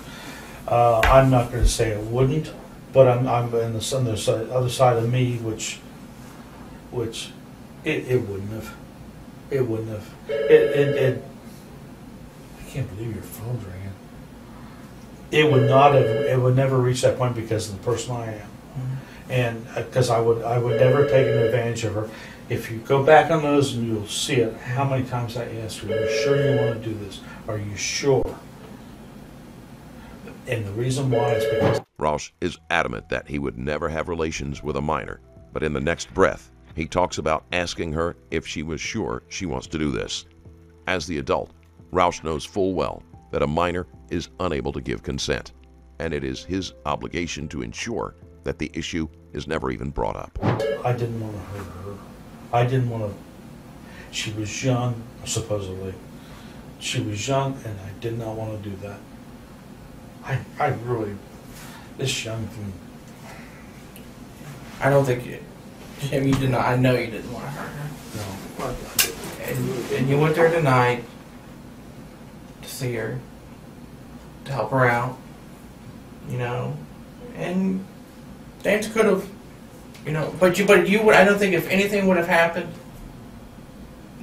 Uh, I'm not gonna say it wouldn't, but I'm, I'm in the, on the other side of me, which, which, it, it wouldn't have. It wouldn't have. It, it, it, I can't believe your phone's ringing. It would not have, it would never reach that point because of the person I am mm-hmm. and uh, because I would I would never take an advantage of her. If you go back on those and you'll see it, how many times I asked her, "Are you sure you want to do this? Are you sure?" And the reason why is because Rauch is adamant that he would never have relations with a minor, but in the next breath, he talks about asking her if she was sure she wants to do this. As the adult, Rauch knows full well that a minor is unable to give consent, and it is his obligation to ensure that the issue is never even brought up. I didn't want to hurt her. I didn't want to. She was young, supposedly. She was young, and I did not want to do that. I I really this young thing. I don't think Jim, you did not. I know you didn't want to hurt her. No, I, I didn't. And, and you went there tonight to see her, to help her out, you know, and things could have, you know, but you, but you would. I don't think if anything would have happened.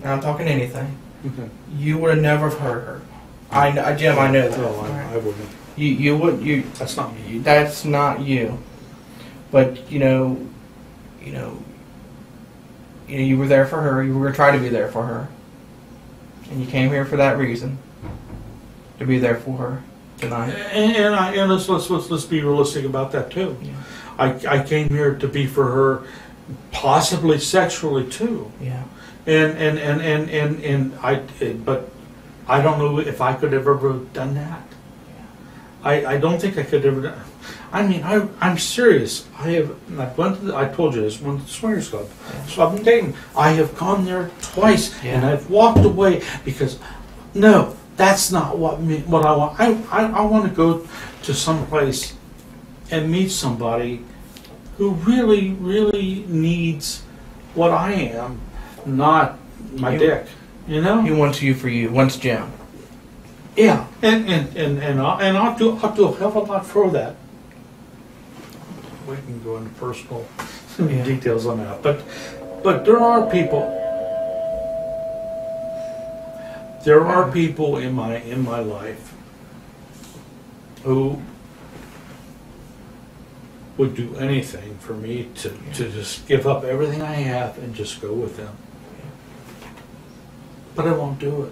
I'm talking anything. Okay. You would have never hurt her. I, I Jim, I know that. No, I, I wouldn't. You, you would, you. That's not me. That's not you. But you know, you know, you know, you were there for her. You were gonna try to be there for her, and you came here for that reason, to be there for her tonight. And, and I and let's, let's let's let's be realistic about that too. Yeah. I I came here to be for her, possibly sexually too. Yeah. And and and and and, and I but I don't know if I could have ever done that. Yeah. I I don't think I could ever. Done, I mean I I'm serious. I have I went to the, I told you this went to the swingers club. So I've been dating. I have gone there twice and I've walked away because no, that's not what me what I want. I I, I want to go to some place and meet somebody who really really needs what I am, not my You- dick. You know? He wants you for you. Wants Jim. Yeah, and and and and I'll, and I'll do I'll do a hell of a lot for that. We can go into personal Yeah. details on that, but but there are people. There are people in my in my life who would do anything for me to, to just give up everything I have and just go with them. But I won't do it.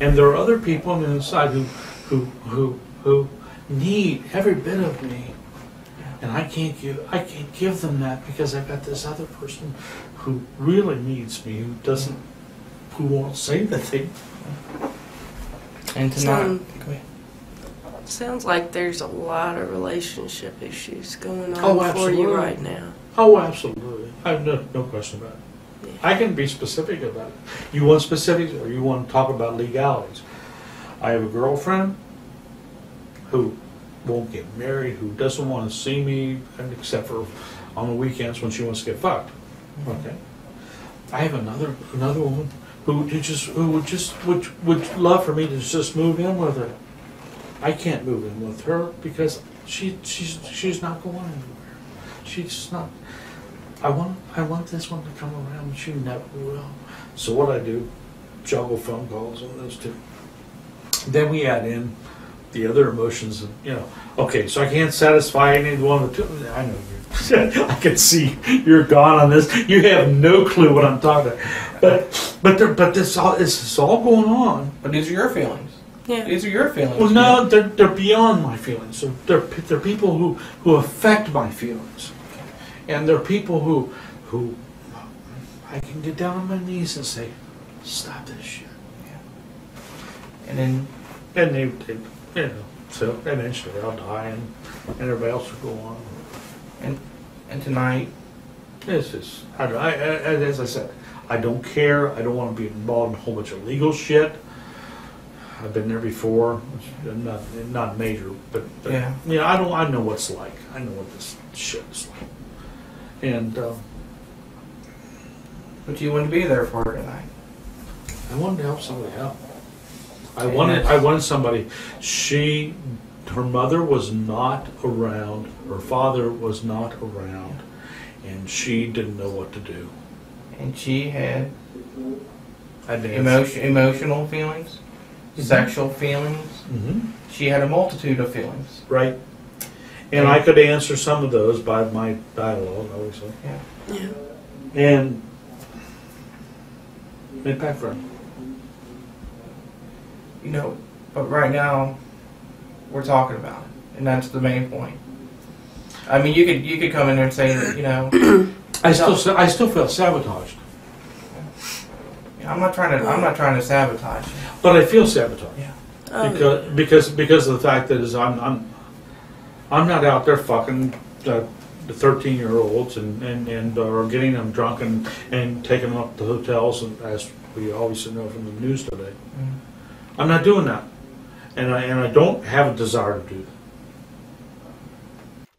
And there are other people on the inside who, who, who, who need every bit of me. And I can't give, I can't give them that because I've got this other person who really needs me, who doesn't, who won't say anything. And tonight. Sound- um, Go ahead. Sounds like there's a lot of relationship issues going on Oh, for absolutely. you right now. Oh, absolutely. I have no, no question about it. Yeah. I can be specific about it. You want specifics or you want to talk about legalities? I have a girlfriend who won't get married, who doesn't want to see me except for on the weekends when she wants to get fucked. Okay. I have another another woman who just who would just would would love for me to just move in with her. I can't move in with her because she she's she's not going anywhere. She's not. I want I want this one to come around, she never will. So what I do, juggle phone calls on those two. Then we add in the other emotions, and you know, okay, so I can't satisfy any one of the two. I know you. I can see you're gone on this. You have no clue what I'm talking. About. But but there, but this all this is all going on. But these are your feelings. Yeah. These are your feelings. Well, no, they're, they're beyond my feelings. They're, they're, they're people who, who affect my feelings. And they're people who, who I can get down on my knees and say, stop this shit. And then And they, they you know, so eventually I'll die and, and everybody else will go on. and and tonight, It's just, I, I, I, as I said, I don't care. I don't want to be involved in a whole bunch of legal shit. I've been there before, not not major, but, but Yeah. yeah, I don't. I know what's like. I know what this shit is like. And uh, but you wouldn't be there for her tonight. I wanted to help somebody out. I And wanted. I wanted somebody. She, her mother was not around. Her father was not around, and she didn't know what to do. And she had I did emotion, emotional feelings, sexual feelings. hmm She had a multitude of feelings. Right. And I could answer some of those by my dialogue, obviously. Yeah. Yeah. And impact for You know, but right now, we're talking about it, and that's the main point. I mean, you could you could come in there and say that you know, I still se- I still feel sabotaged, I'm not trying to I'm not trying to sabotage you. but I feel sabotaged Oh, because because because of the fact that is I'm I'm I'm not out there fucking uh, the thirteen year olds and and and uh, or getting them drunk and and taking them up to hotels and as we obviously know from the news today. Mm. I'm not doing that, and I and I don't have a desire to do that.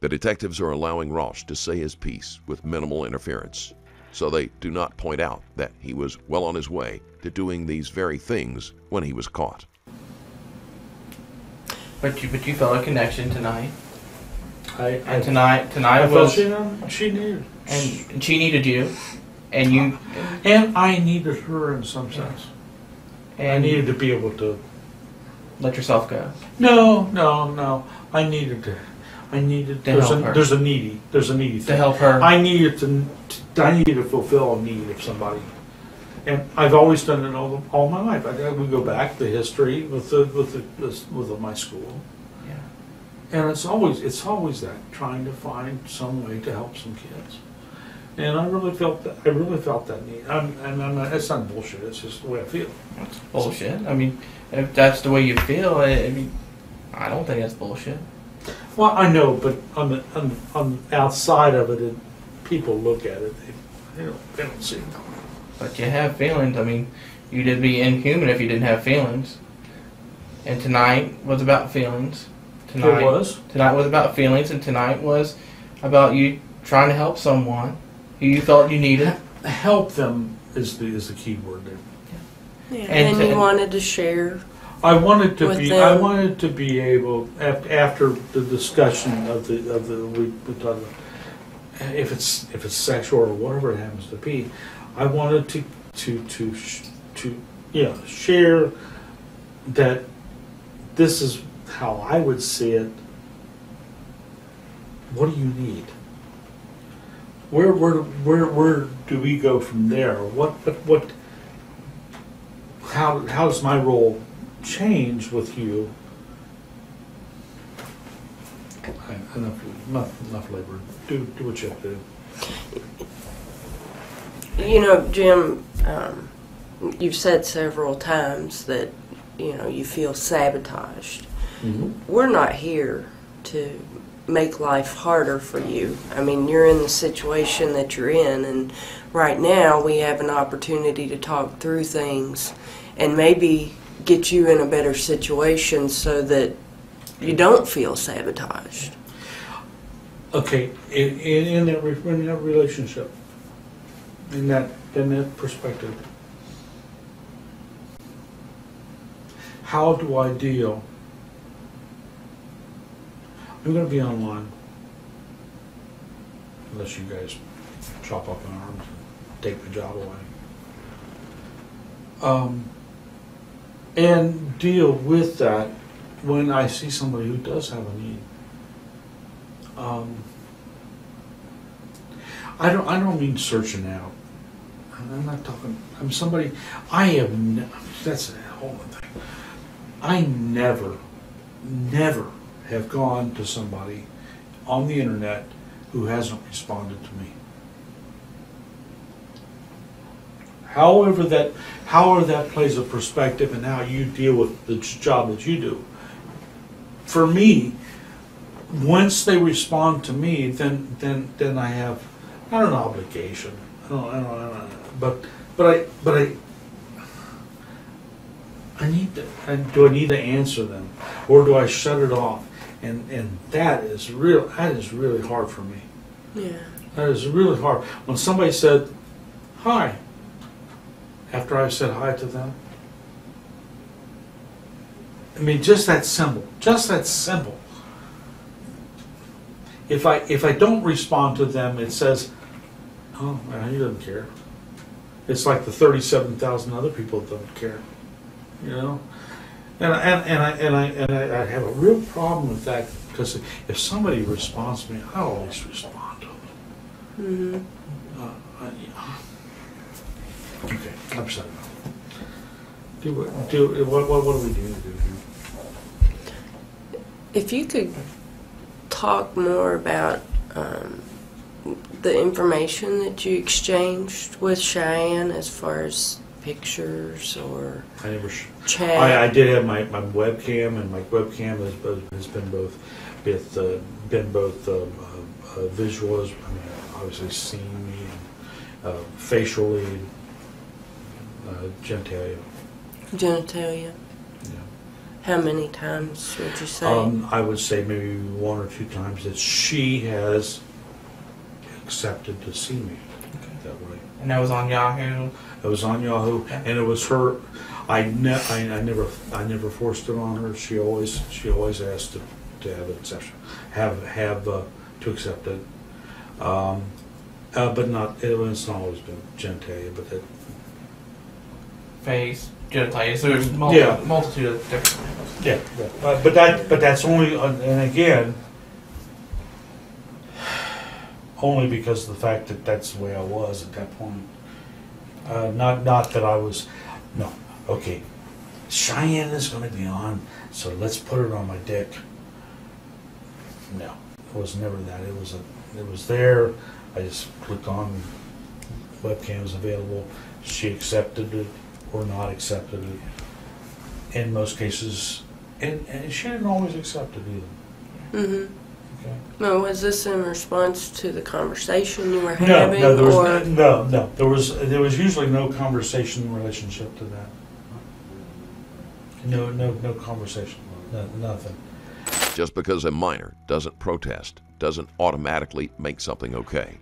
The detectives are allowing Rauch to say his piece with minimal interference, so they do not point out that he was well on his way to doing these very things when he was caught. But you but you felt a connection tonight, I, I, and tonight tonight I felt was she, she needed, and, and she needed you, and you and I needed her in some sense. I and needed to be able to. let yourself go. No, no, no. I needed to. I needed. To there's help a her. there's a needy. There's a needy To thing. help her. I needed to. I needed to fulfill a need of somebody, and I've always done it all, all my life. I, we go back the history with the with the with my school, Yeah. and it's always it's always that trying to find some way to help some kids. And I really felt that. I really felt that need. I'm, and I'm not, it's not bullshit. It's just the way I feel. That's bullshit. I mean, if that's the way you feel, I, I mean, I don't think that's bullshit. Well, I know, but on the on, on the outside of it, it, people look at it. They, they don't they don't see it. But you have feelings. I mean, you'd be inhuman if you didn't have feelings. And tonight was about feelings. Tonight It was. Tonight was about feelings, and tonight was about you trying to help someone who you felt you needed. Help them is the is the key word there. Yeah. And And, to- you wanted to share. I wanted to With be. I wanted to be able af- after the discussion of the of the we, we talked about if it's if it's sexual or whatever it happens to be. I wanted to to to sh- to yeah share that this is how I would see it. What do you need? Where where where where do we go from there? What what what? How how does my role change with you? Enough enough enough labor. Do do what you have to do. You know, Jim, um, you've said several times that, you know, you feel sabotaged. We're not here to make life harder for you. I mean, you're in the situation that you're in, and right now we have an opportunity to talk through things and maybe get you in a better situation so that you don't feel sabotaged. Okay, in, in, in that in that relationship, in that in that perspective, how do I deal? Going to be online, unless you guys chop up my arms and take the job away. Um, and deal with that when I see somebody who does have a need, um, I don't, I don't mean searching out. I'm not talking, I'm somebody, I have, ne- that's a whole thing. I never, never have gone to somebody on the internet who hasn't responded to me. However that, however that plays a perspective and how you deal with the job that you do. For me, once they respond to me, then, then, then I have, not an obligation, I don't, I don't, I don't, but, but I, but I, I need to, I- do I need to answer them, or do I shut it off? And, and that is real, that is really hard for me. Yeah. That is really hard. When somebody said, hi, after I said hi to them, I mean, just that simple, just that simple. If I, if I don't respond to them, it says, oh, well, he doesn't care. It's like the thirty-seven thousand other people don't care, you know? And, I- and, and I, and I, and I, I have a real problem with that, because if somebody responds to me, I always respond to them. Mm-hmm. Uh, yeah. Okay, I'm sorry. Do, what- do, what, what, what do we do to do here? If you could talk more about um, the information that you exchanged with Cheyenne as far as pictures or I never, sh- chat. I, I did have my, my webcam, and my webcam has, both- has been both, with, uh, been both, um, uh, uh, visual as, I mean, obviously seeing me, and, uh, facially, uh, genitalia, genitalia. yeah. How many times would you say? Um, I would say maybe one or two times that she has accepted to see me. And that was on Yahoo. It was on Yahoo, and it was her. I, ne- I, I never, I never forced it on her. She always, she always asked to, to have an exception, have, have uh, to accept it. Um, uh, but not, it was not always been genitalia, but that, face. So there's multi- Yeah. multitude of different. yeah. yeah. Uh, but that, but that's only, uh, and again, only because of the fact that that's the way I was at that point. Uh, not, not that I was, no, okay, Cheyenne is gonna be on, so let's put it on my dick. No, it was never that, it was a, it was there, I just clicked on webcams available, she accepted it or not accepted it. In most cases, and, and she didn't always accept it either, mm-hmm. Okay? No, was this in response to the conversation you were No, having, no, there was or no, no. There was there was usually no conversation in relationship to that. No, no, no conversation. No, nothing. Just because a minor doesn't protest doesn't automatically make something okay.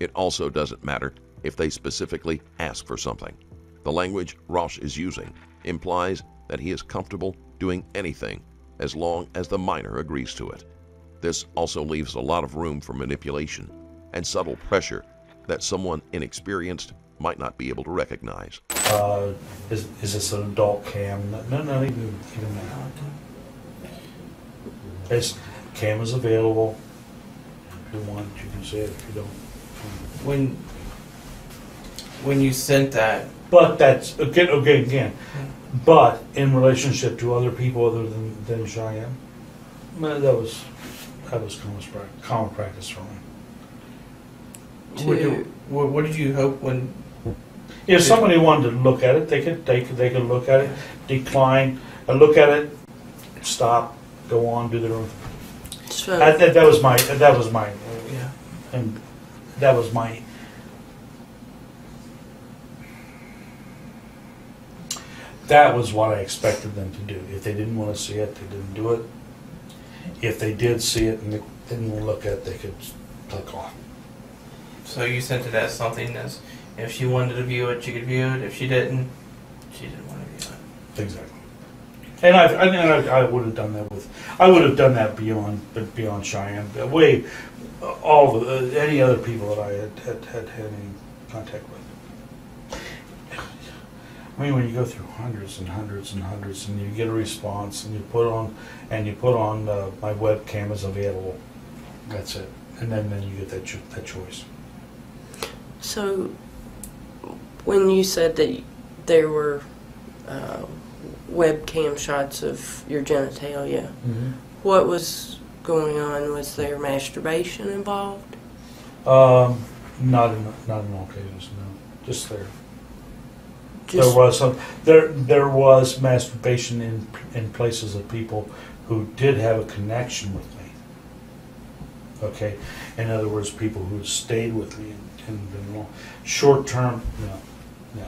It also doesn't matter if they specifically ask for something. The language Rauch is using implies that he is comfortable doing anything as long as the minor agrees to it. This also leaves a lot of room for manipulation and subtle pressure that someone inexperienced might not be able to recognize. Uh, is, is this an adult cam? No, no, even even that. It's cam is available. If you want, you can see it. If you don't, When when you sent that, but that's okay. okay, again. But in relationship to other people other than than Cheyenne, man, that was that was common practice, common practice for me. what, To- did- what, what did you hope when? If somebody wanted to look at it, they could, they could, they could look at it, decline, uh, look at it, stop, go on, do their own. so? That, that, that was my, that was my, Yeah. and that was my. That was what I expected them to do. If they didn't want to see it, they didn't do it. If they did see it and they didn't look at it, they could click on. So you sent it as something as if she wanted to view it, she could view it. If she didn't, she didn't want to view it. Exactly. And I, I, and I, I would have done that with, I would have done that beyond, but beyond Cheyenne, way, uh, all of, the- uh, any other people that I had, had, had had any contact with. I mean, when you go through hundreds and hundreds and hundreds, and you get a response, and you put on, and you put on uh, my webcam is available. That's it, and then then you get that cho- that choice. So, when you said that there were uh, webcam shots of your genitalia, what was going on? Was there masturbation involved? Um, not in not in all cases, no. Just there. There was some there there was masturbation in in places of people who did have a connection with me. Okay, in other words, people who stayed with me and, and been long. Short term, no, no,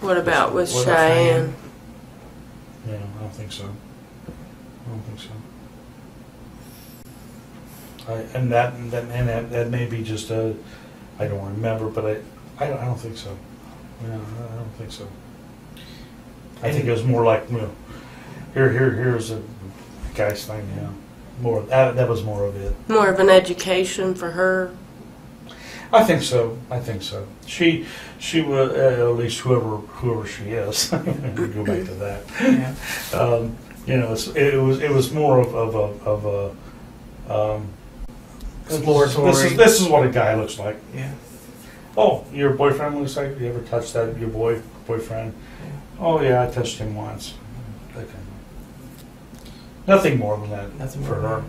what about with What Cheyenne? no, I don't think so. I don't think so. I, and that and that and that, that may be just a I don't remember, but I I don't, I don't think so. No, I don't think so. I think it was more like you know, here here here's a guy's thing. Yeah, more that that was more of it. More of an education for her. I think so. I think so. She she was uh, at least whoever whoever she is. go back to that. Yeah. Um, you know, it's, it was it was more of of a of a um, Exploratory. This is this is what a guy looks like. Yeah. Oh, your boyfriend looks like. You ever touched that? Your boy boyfriend? Oh yeah, I touched him once. That kind of- Nothing more than that Nothing for more her.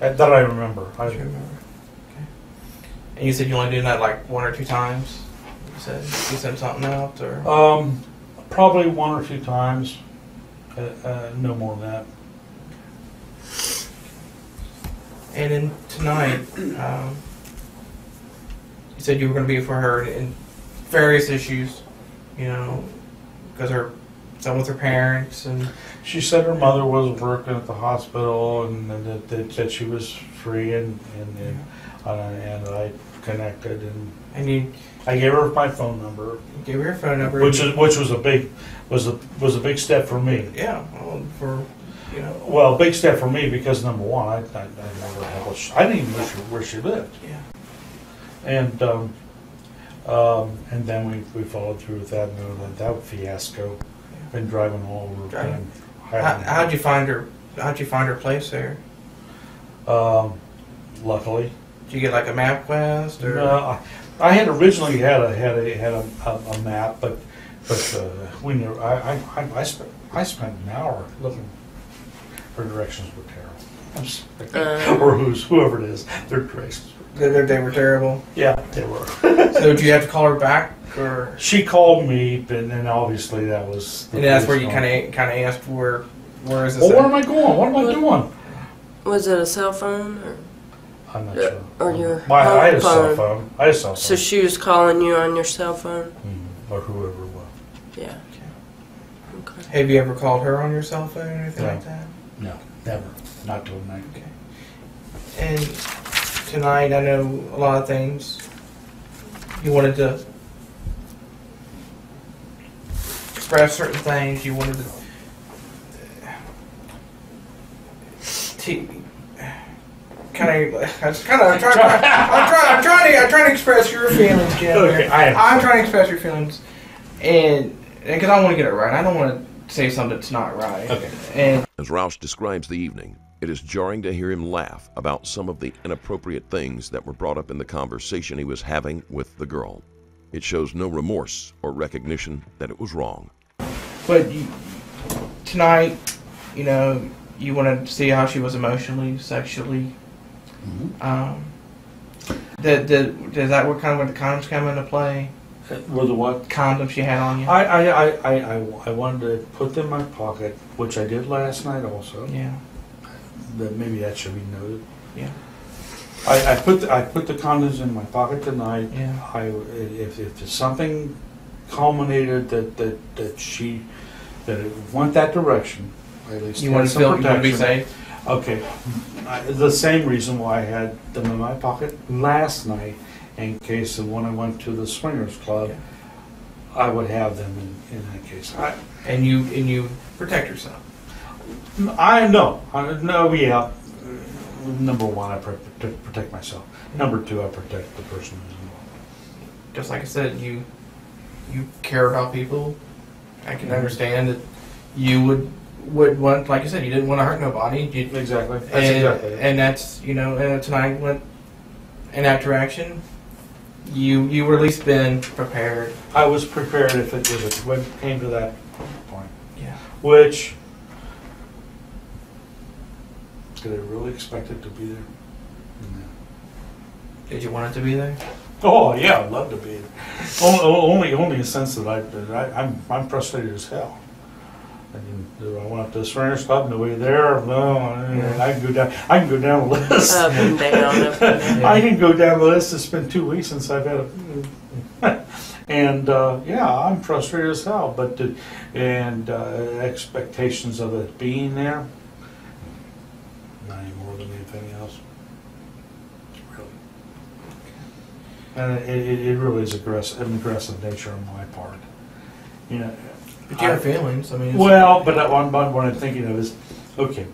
That, that I remember. I, I remember. Okay. And you said you only did that like one or two times. You said you sent something out or. Um, probably one or two times. Uh, uh, no more than that. And then tonight, um, you said you were going to be for her in various issues, you know, because her son with her parents and She said her mother was working at the hospital and that, that, that she was free and and and, uh, and I connected and and you I gave her my phone number, gave her your phone number. which is which was a big was a was a big step for me. yeah, well, for you know, Well, big step for me because number one, I I, I never had I didn't even know she, where she lived, yeah, and um, um, and then we, we followed through with that and that, that fiasco. Been driving all over. Driving. and How, hiding- how'd you find her? How'd you find her place there? Um, luckily. Did you get like a MapQuest or? No, I, I had originally had a had a had a, a, a map, but but uh, we never. I, I I I spent I spent an hour looking. Her directions were terrible. I'm sorry. Uh. or who's whoever it is, their directions. Were, They, they were terrible. yeah, they were. So did you have to call her back, or she called me, but then obviously that was. the and that's where you kind of kind of asked where where is this? Well, where am I going? What am I doing? Was it a cell phone? Or? I'm not Uh, sure. or your My, I had a home cell phone. phone. I had a cell phone. So she was calling you on your cell phone? Mhm, or whoever it was. Yeah. Okay. Have you ever called her on your cell phone or anything No. like that? No, never. Not till night. Okay. And tonight, I know a lot of things. You wanted to express certain things. You wanted to. to kind of, kind of, I'm trying, I'm trying, I'm trying to, I'm trying to express your feelings, Jim. Okay, I am. I'm trying to express your feelings, and because I want to get it right, I don't want to say something that's not right. Okay. And As Rauch describes the evening, it is jarring to hear him laugh about some of the inappropriate things that were brought up in the conversation he was having with the girl. It shows no remorse or recognition that it was wrong. But you, tonight, you know, you wanted to see how she was emotionally, sexually. Um, did, did, is that where kind of where the condoms come into play? Were the what? Condoms she had on you? I, I, I, I, I, I wanted to put them in my pocket, which I did last night also. yeah, That maybe that should be noted. yeah, I, I put the, I put the condoms in my pocket tonight. yeah. I if if something culminated that that that she that it went that direction, I at least You want to feel you want to be safe? Okay, I, the same reason why I had them in my pocket last night, in case of when I went to the swingers club, Yeah. I would have them in, in that case. I, And you and you protect yourself. I know, I know, yeah. Number one, I protect, protect myself. Number two, I protect the person who's involved. Just like I said, you you care about people. I can mm-hmm. understand that you would would want, like I said, you didn't want to hurt nobody. You, Exactly. That's and, exactly it. and that's you know, and tonight went in that direction. You you were at least been prepared. I was prepared if it, if it came to that point. Yeah. Which, did I really expect it to be there? No. Did you want it to be there? Oh, yeah, I'd love to be there. Only, only, only in the sense that I, that I, I'm, I'm frustrated as hell. I mean, do I went up to the Swingers Club, nobody there, no, I can go down, I can go down the list. Up and down, up and down. I can go down the list. It's been two weeks since I've had a, and uh, yeah, I'm frustrated as hell. But the, and uh, expectations of it being there, not any more than anything else. Really, and it, it, it really is aggressive, an aggressive nature on my part. You know. But you have I- feelings. I mean, it's- well, but what I'm, what I'm thinking of is, okay,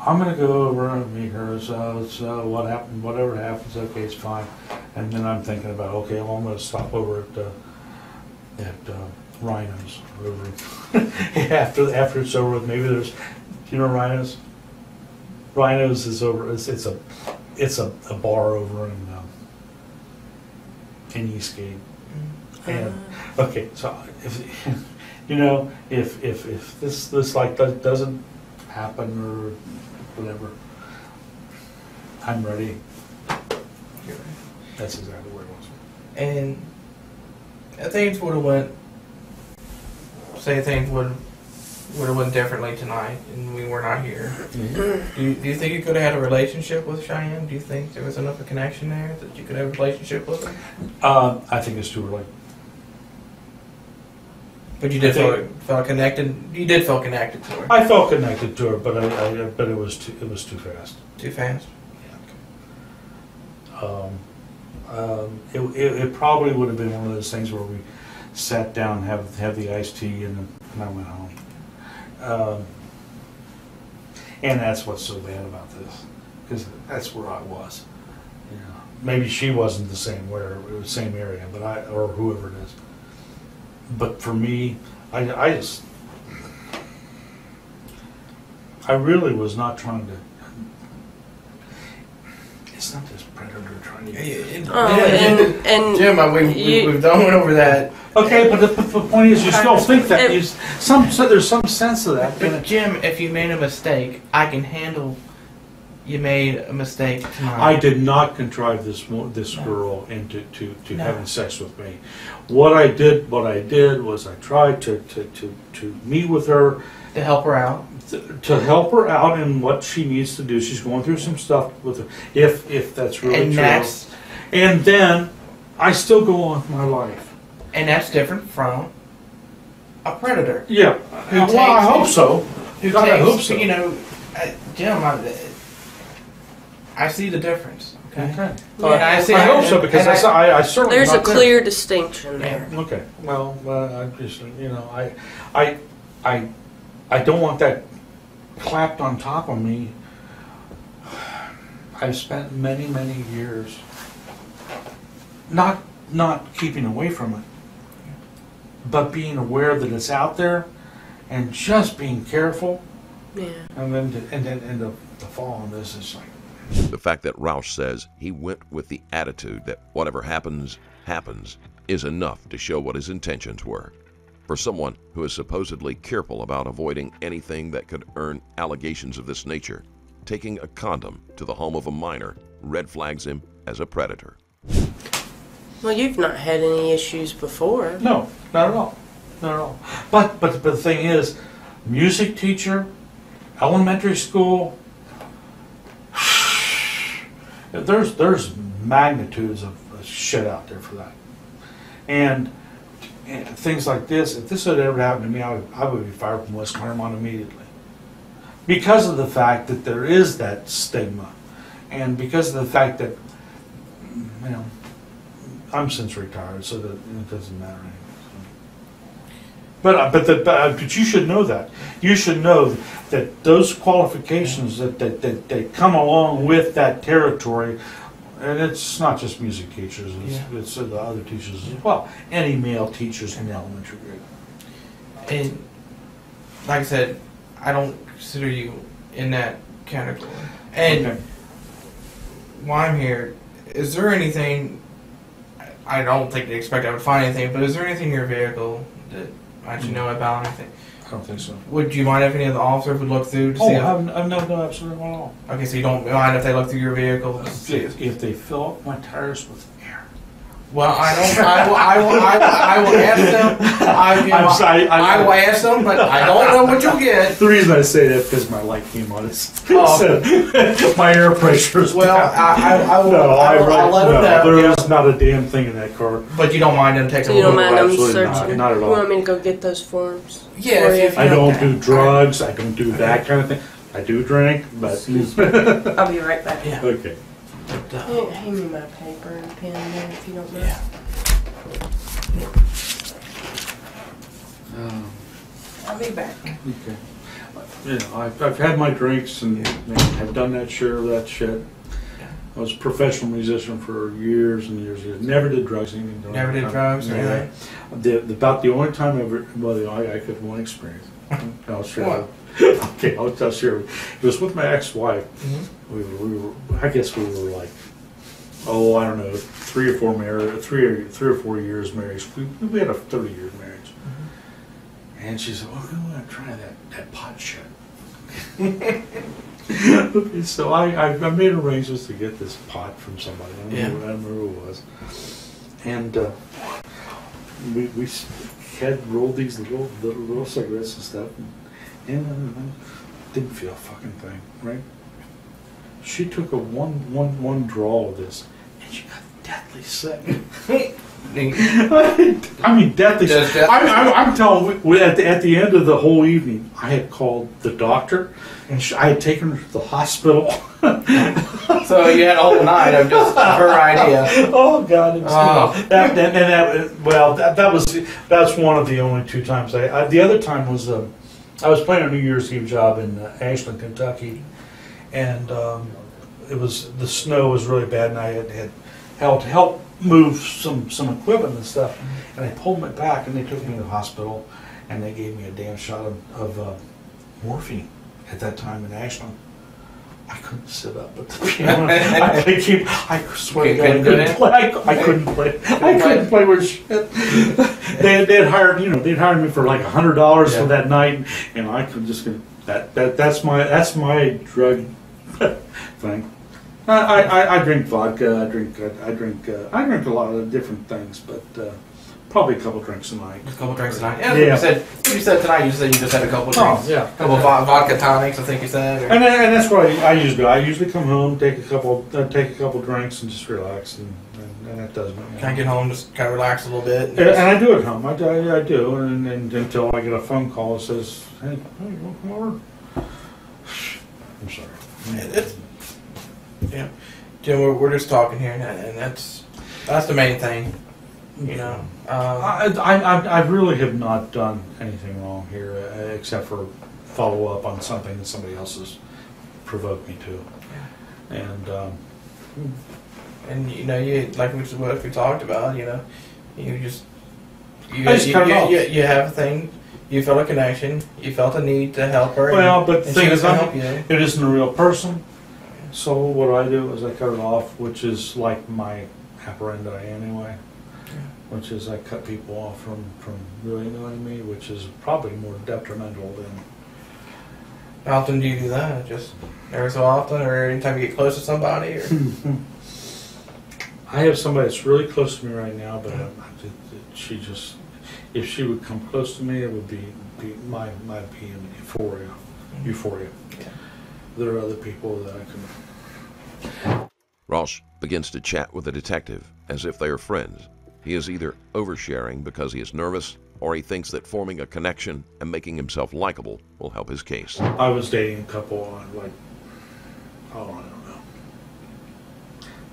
I'm gonna go over and meet her, so, so what happened, whatever happens, okay, it's fine. And then I'm thinking about, okay, well, I'm gonna stop over at, uh, at uh, Rhinos, over, after, after it's over with, maybe there's, do you know Rhinos? Rhinos is over, it's, it's a, it's a, a bar over in, in Eastgate. And, okay, so if, you know, if, if, if this, this like do- doesn't happen or whatever, I'm ready. That's exactly where it was. and if things would have went. Say things would would have went differently tonight, and we were not here. Do you, do you think you could have had a relationship with Cheyenne? Do you think there was enough of a connection there that you could have a relationship with her? Uh, I think it's too early. But you did I feel, felt connected. You did feel connected to her. I felt connected to her, but I, I, but it was too, it was too fast. Too fast. Yeah. Um, um, it, it, it probably would have been one of those things where we sat down, have, have the iced tea, and, then- and I went home. Um, and that's what's so bad about this, because that's where I was. You know, maybe she wasn't the same where the same area, but I or whoever it is. But for me, I, I just I really was not trying to. It's not this predator trying to. Oh, and, and Jim, I- we, we, you- we've done went over that. Okay, but the, the point is, you still think that It- you some so there's some sense of that. But Jim, if you made a mistake, I can handle. You made a mistake tonight. I did not contrive this mo- this girl into to, to No. having sex with me. What I did, what I did was I tried to to, to, to meet with her to help her out. to, to help her out in what she needs to do. She's going through some stuff with her, if if that's really and true. that's and then I still go on with my life. And that's different from a predator Yeah, Who well, I hope so. who God, I hope so. you know, uh, Jim. I, I see the difference. Okay. Okay. And I see. I hope so because and I, saw- I, I certainly there's a not there. clear distinction there. Okay, well, uh, I just, you know, I, I, I, I don't want that clapped on top of me. I've spent many, many years not, not keeping away from it, but being aware that it's out there and just being careful. Yeah. And then, to, and then, and the, the fall on this is like, The fact that Rauch says he went with the attitude that whatever happens, happens, is enough to show what his intentions were. For someone who is supposedly careful about avoiding anything that could earn allegations of this nature, taking a condom to the home of a minor red flags him as a predator. Well, you've not had any issues before. No, not at all. Not at all. But but but the thing is, music teacher, elementary school. There's there's magnitudes of shit out there for that, and, and things like this. If this had ever happened to me, I would I would be fired from West Clermont immediately, because of the fact that there is that stigma, and because of the fact that, you know, I'm since retired, so that it doesn't matter anymore. But uh, but the, but, uh, you should know that. You should know that those qualifications that that, that, that come along with that territory and it's not just music teachers, it's, Yeah. it's the other teachers as well. Any male teachers in the elementary grade. And like I said, I don't consider you in that category. And Okay. while I'm here, is there anything? I don't think they expect I would find anything, but is there anything in your vehicle that I should hmm. know about? Anything? I don't think so. Would you mind if any of the officers would look through to Oh, see? If, I've, I've no, no, absolutely not at all. okay, so you don't mind if they look through your vehicle? to see If, if they fill up my tires with air. Well, I don't. I will. I will. I will, I will ask them. I, you know, I'm sorry, I- I will ask them, but I don't know what you'll get. The reason I say that is because my light came on. It's, Oh. so, uh, my air pressure is Well, down. I, I, I will. no, I will right- I'll let them no, know. There yeah. is not a damn thing in that car. But you don't mind them taking So a you don't look? mind them absolutely not, searching? not at all. You want me to go get those forms? Yeah, for if you? you- I don't do Okay. drugs. I don't do that kind of thing. I do drink, but I'll be right back. Yeah. okay. But, Hand hand me my paper and pen there if you don't mind. yeah. Um, I'll be back. Okay. Yeah, I've, I've had my drinks and I've done that share of that shit. I was a professional musician for years and years. and years. Never did drugs. Anything. Never did drugs or No. anything. The, the- about the only time ever, well, I, I could one experience. I'll share. What? Okay, I'll, I'll share. It was with my ex-wife. Mhm. We were, we were, I guess we were like, oh, I don't know, three or four married, three or three or four years marriage. We, we had a thirty-year marriage. And she said, well, we want to try that, that pot shit. so I, I, I made arrangements to get this pot from somebody. I don't, Yeah. remember, I don't remember who it was. And uh, we, we had rolled these little, little, little cigarettes and stuff. And, and uh, didn't feel a fucking thing, right? She took a one, one, one draw of this and she got deathly sick. I mean, deathly sick. I'm, I'm, I'm telling you, at the, at the end of the whole evening, I had called the doctor and she, I had taken her to the hospital. So you had a whole night of just her idea. oh God! Was, Oh. that, that, and that, well, that, that was that's one of the only two times. I, I the other time was um, I was playing a New Year's Eve job in uh, Ashland, Kentucky, and um, it was the snow was really bad, and I had, had helped help move some some equipment and stuff, and I pulled my back, and they took me to the hospital, and they gave me a damn shot of, of uh, morphine at that time in Ashland. I couldn't sit up at the piano. I, I keep. I swear to God, I couldn't play. I, I couldn't play. I couldn't play with shit. they they had hired you know they'd hired me for like a hundred dollars for that night, and I could just gonna that that that's my that's my drug thing. I, I, I- I drink vodka. I drink I, I drink uh, I drink a lot of different things, but uh, probably a couple drinks a night. A couple drinks tonight. Yeah, Yeah. You said you said tonight. You said you just had a couple Oh, drinks. yeah. A couple vo- vodka tonics. I think you said. Or, And, and that's what I, I usually do. I usually come home, take a couple, uh, take a couple drinks, and just relax, and, and, and that does me. Can I get home, just kind of relax a little bit? And, and I do at home. I do, I, I do, and, and until I get a phone call that says, "Hey, hey, you want to come over?" I'm sorry. It's- yeah, Jim, we're, we're just talking here, and, and that's that's the main thing. You know. Um, I, I, I, really have not done anything wrong here, uh, except for follow up on something that somebody else has provoked me to, and um, and you know, you like we what we talked about. You know, you just you I just you, cut it you, off. you, you have a thing. You felt a connection. You felt a need to help her. and- Well, but the thing is, I'm- help you. It isn't a real person. So what I do is I cut it off, which is like my apparenda anyway. Which is I cut people off from, from really knowing me, which is probably more detrimental than. How often do you do that? Just every so often, or anytime you get close to somebody? Or I have somebody that's really close to me right now, but um, I, I- she just, if she would come close to me, it would be, be my, my be in euphoria, mm-hmm. euphoria. Yeah. There are other people that I can Rauch begins to chat with the detective as if they are friends. He is either oversharing because he is nervous or he thinks that forming a connection and making himself likable will help his case. I was dating a couple on like, oh, I don't know,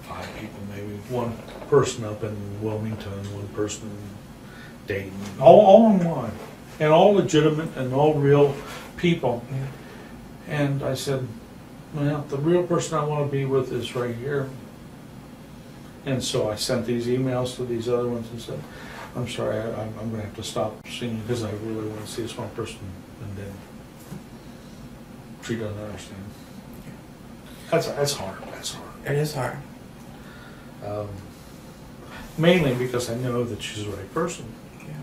five people maybe. One person up in Wilmington, one person Dayton, all, all online, and all legitimate and all real people. And I said, well, the real person I want to be with is right here. And so I sent these emails to these other ones and said, I'm sorry, I, I'm, I'm gonna have to stop seeing you because I really want to see this one person. And then she doesn't understand. That's, that's hard, that's hard. It is hard. Um, Mainly because I know that she's the right person. Yeah.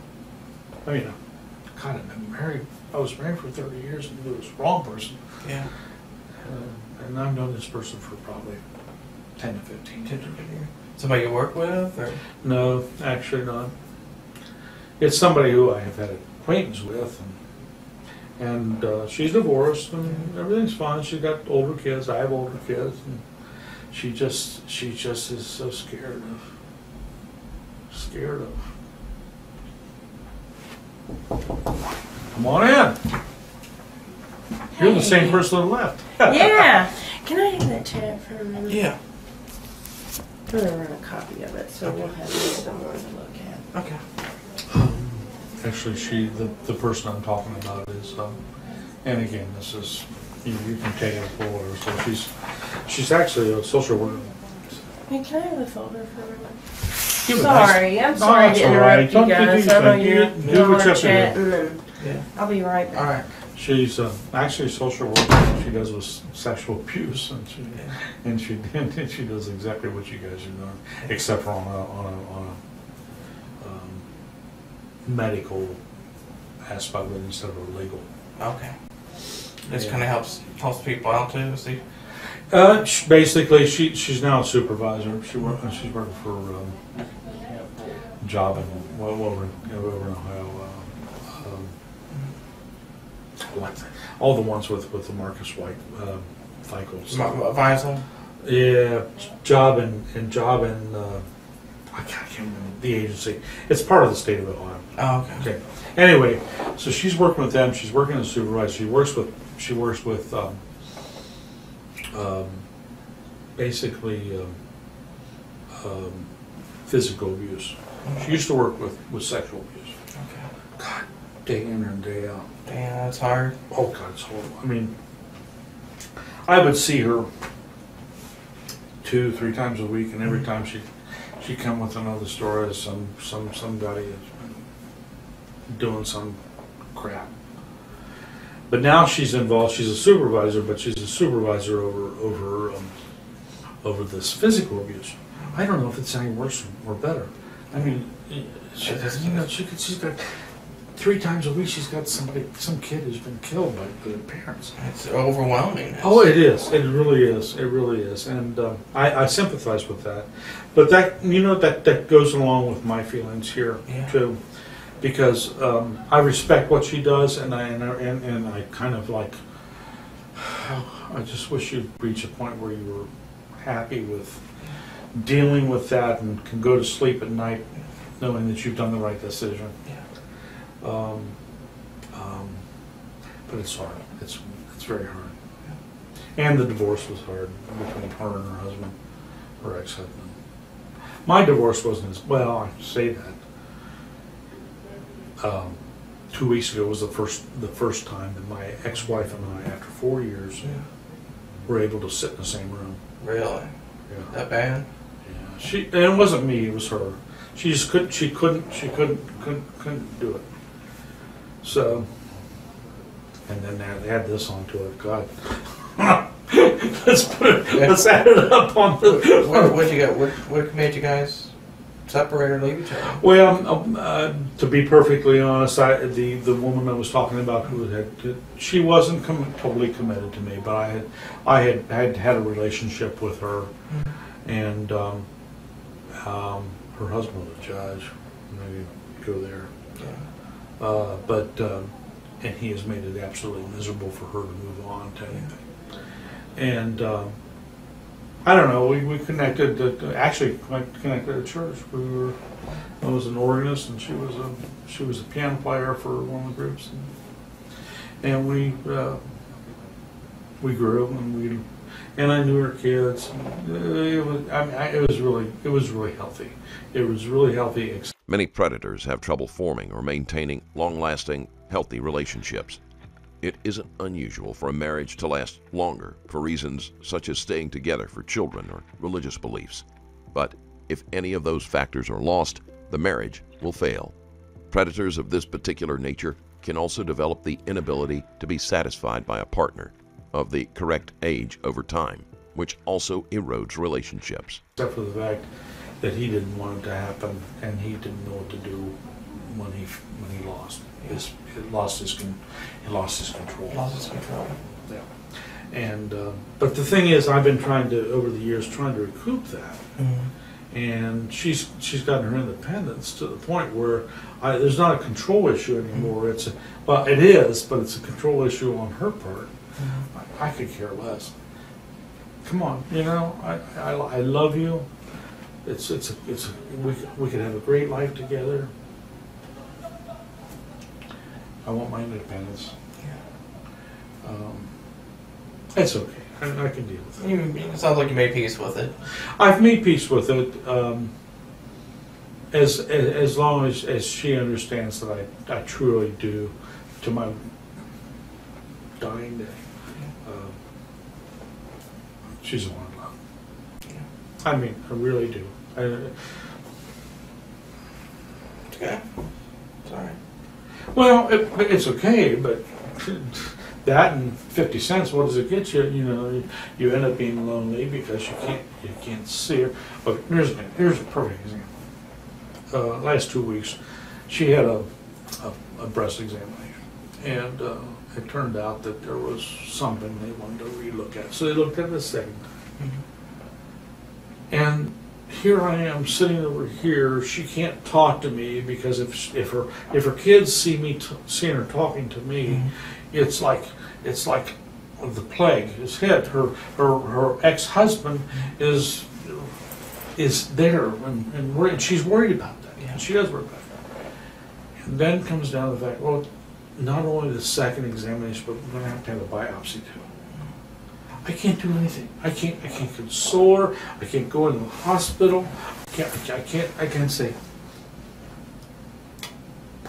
I mean, I kind of been married, I was married for thirty years and knew it was the wrong person. Yeah. Uh, And I've known this person for probably 10 to 15, ten to fifteen years. Somebody you work with, or No, actually not. It's somebody who I have had acquaintance with, and, and uh, she's divorced, and everything's fine. She's got older kids. I have older kids, and she just she just is so scared of scared of. Come on in. You're the same person that left. Yeah. Can I have that chat for a minute? yeah. I'm gonna run a copy of it, so we'll have it somewhere to look at. Okay. Actually, she, the, the person I'm talking about is, um, and again, this is, you, you can take it for her, so she's, she's actually a social worker. Hey, can I have a folder for a minute? Give it nice- Sorry, I'm No, sorry that's to all right. interrupt you Don't do guys. your I know thing. you're, Do- do y'all what are you have to do. chatting and Yeah. I'll be right back. All right. She's, uh, actually a social worker, she does with sexual abuse, and she, and she, and she does exactly what you guys are doing, except for on a, on a, on a, um, medical aspect of it instead of a legal. Okay. This Yeah. kind of helps helps people out too. See. Uh, sh- basically, she she's now a supervisor. She work, uh, she's working for um, a job in well, over in, over in Ohio. Uh, um, what all the ones with with the Marcus White um, Feichels. Visel. Yeah, job in and job in uh, I can't, remember the agency. It's part of the state of Ohio. Oh, okay. Okay. Anyway, so she's working with them. She's working as a supervisor. She works with she works with um, um, basically um, um, physical abuse. She used to work with, with sexual abuse. Okay. God, day in and day out. Damn, that's hard. Oh God, it's horrible. I mean, I would see her two, three times a week, and every time she she come with another story of some some somebody been doing some crap. But now she's involved. She's a supervisor, but she's a supervisor over over um, over this physical abuse. I don't know if it's any worse or better. I mean, she, you know, she could, she's got three times a week. She's got somebody, some kid who's been killed by the parents. It's overwhelming. Oh, it is. It really is. It really is. And um, I, I sympathize with that. But that, you know, that, that goes along with my feelings here Yeah. too, because um, I respect what she does, and I, and, and, and I kind of like. I just wish you'd reach a point where you were happy with dealing with that and can go to sleep at night knowing that you've done the right decision. Yeah. Um, um, but it's hard. It's it's very hard. And the divorce was hard between her and her husband, her ex-husband. My divorce wasn't as well. I say that. Um, two weeks ago was the first the first time that my ex-wife and I, after four years, Yeah. were able to sit in the same room. Really? Yeah. That bad? Yeah, she and it wasn't me; it was her. She just couldn't. She couldn't. She couldn't. Couldn't. Couldn't do it. So, and then they add this onto it. God, let's put it. Let's add it up on What, the. what you got? What, what made you guys separate or leave each other? Well, um, uh, to be perfectly honest, I, the the woman I was talking about who had she wasn't com- totally committed to me, but I had I had had had a relationship with her, and um, um, her husband was a judge. Maybe go there. Uh, but um, and he has made it absolutely miserable for her to move on to anything. And um, I don't know. We, we connected. At, actually, connected at church. We were. I was an organist, and she was a she was a piano player for one of the groups, and, and we uh, we grew, and we and I knew her kids. It was. I mean, it was really it was really healthy. It was really healthy. Many predators have trouble forming or maintaining long lasting, healthy relationships. It isn't unusual for a marriage to last longer for reasons such as staying together for children or religious beliefs. But if any of those factors are lost, the marriage will fail. Predators of this particular nature can also develop the inability to be satisfied by a partner of the correct age over time, which also erodes relationships. Except for the fact that he didn't want it to happen and he didn't know what to do when he, when he lost. His, he lost his, con- he lost his control. Lost his control. Yeah. And, uh, but the thing is, I've been trying to, over the years, trying to recoup that. Mm-hmm. and she's she's gotten her independence to the point where I, there's not a control issue anymore. Mm-hmm. It's a, well, it is, but it's a control issue on her part. Mm-hmm. I, I could care less. Come on, you know, I, I, I love you. It's it's a, it's we we could have a great life together. I want my independence. Um, it's okay. I, I can deal with it. You, it sounds like you made peace with it. I've made peace with it, um, as, as as long as, as she understands that I, I truly do, to my dying day. Um, she's the one I mean, I really do. I, okay. Alright. well, it, it's okay, but that and fifty cents, what does it get you? You know, you, you end up being lonely because you can't you can't see her. But here's here's a perfect example. Uh, last two weeks, she had a, a, a breast examination, and uh, it turned out that there was something they wanted to relook at. So they looked at it a second time. And here I am sitting over here. She can't talk to me because if if her if her kids see me t- seeing her talking to me, mm-hmm. it's like it's like the plague has hit. Her her her ex husband is is there and, and worried. she's worried about that. Yeah. She does worry about that. And then comes down to the fact, well, not only the second examination, but we're gonna have to have a biopsy too. I can't do anything. I can't. I can't console her. I can't go into the hospital. I can't. I can't. I can't say.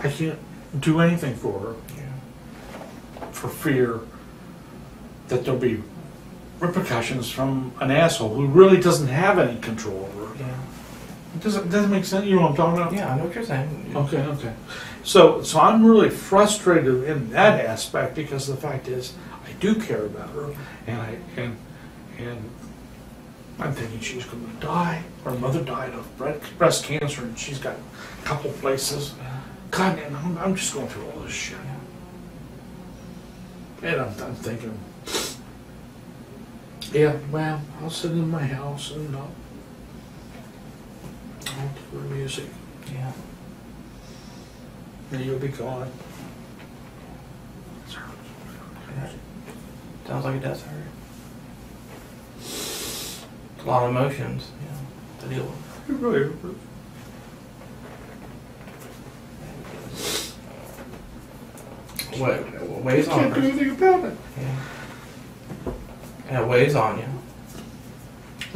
I can't do anything for her Yeah. for fear that there'll be repercussions from an asshole who really doesn't have any control over her. Yeah. It doesn't doesn't make sense. You know what I'm talking about? Yeah, I know what you're saying. Okay, okay. So, so I'm really frustrated in that aspect because the fact is, do care about her, and I and and I'm thinking she's going to die. Her mother died of breast breast cancer, and she's got a couple places. God, and I'm, I'm just going through all this shit, and I'm, I'm thinking, yeah, well, I'll sit in my house and I'll, I'll do the music. Yeah. And you'll be gone. Sounds like it does hurt. It's a lot of emotions, yeah, to deal with. You really, What, what weighs you on can't do anything about it. Yeah. And it weighs on you.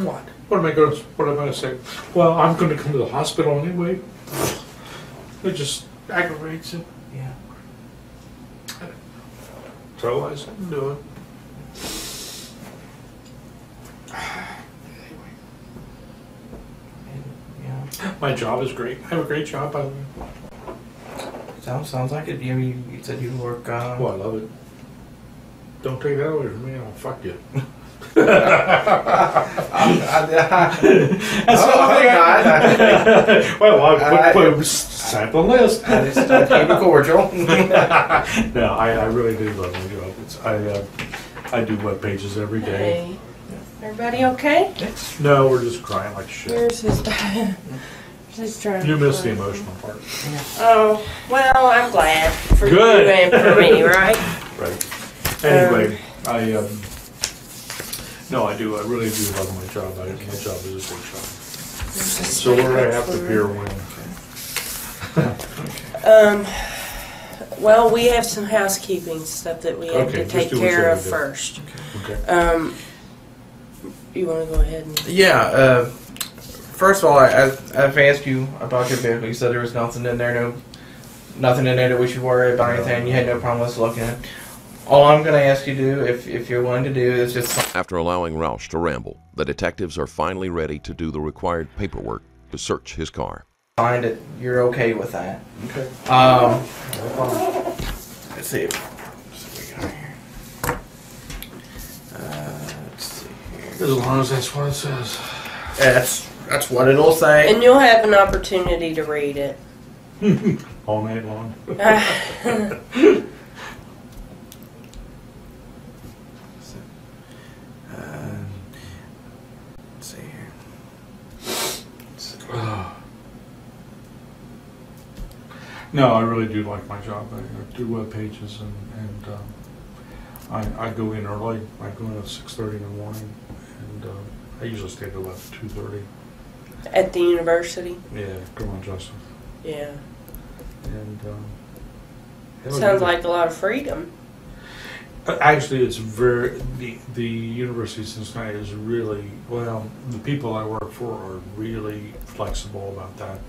What? What am I going to? What am I going to say? Well, I'm going to come to the hospital anyway. It just aggravates it. Yeah. So I said, do it. And, yeah. My job is great. I have a great job, by the way. Sounds sounds like it. You you, you said you work. Uh, Oh, I love it. Don't take that away from me. I'll fuck you. That's all I well, I I- put, put sample list. I just uh, keep it cordial. no, I, I really do love my job. It's, I uh, I do web pages every day. Hey, everybody okay? No, we're just crying like shit. Yours is. Just trying. You to missed the find- emotional part. Oh well, I'm glad for Good. you and for me, right? Right. Anyway, I um, no, I do. I really do love my job. I, my job is a great job. So we're gonna have to beer win. Um. Well, we have some housekeeping stuff that we have Okay, to just take do what you care gotta of do. first. Okay. Um. You want to go ahead and? yeah. Uh, first of all, I, I, I've asked you about your vehicle. You said there was nothing in there, no, nothing in there that we should worry about or anything. You had no problem with looking at. All I'm going to ask you to do, if if you're willing to do, is just After allowing Rauch to ramble, the detectives are finally ready to do the required paperwork to search his car. Find it. you're okay with that. Okay. Um, No problem. Let's see what we got here. Uh, let's see here. As long as that's what it says. Yeah, that's that's what it'll say. And you'll have an opportunity to read it. All night long. Uh, let's see here. No, I really do like my job. I I do web pages and, and um, I, I go in early. I go in at six thirty in the morning, and uh, I usually stay till about two thirty. At the university. Yeah, come on, Justin. Yeah. And um, Sounds like a lot of freedom. Uh, Actually, it's very the the University of Cincinnati is really well. The people I work for are really flexible about that.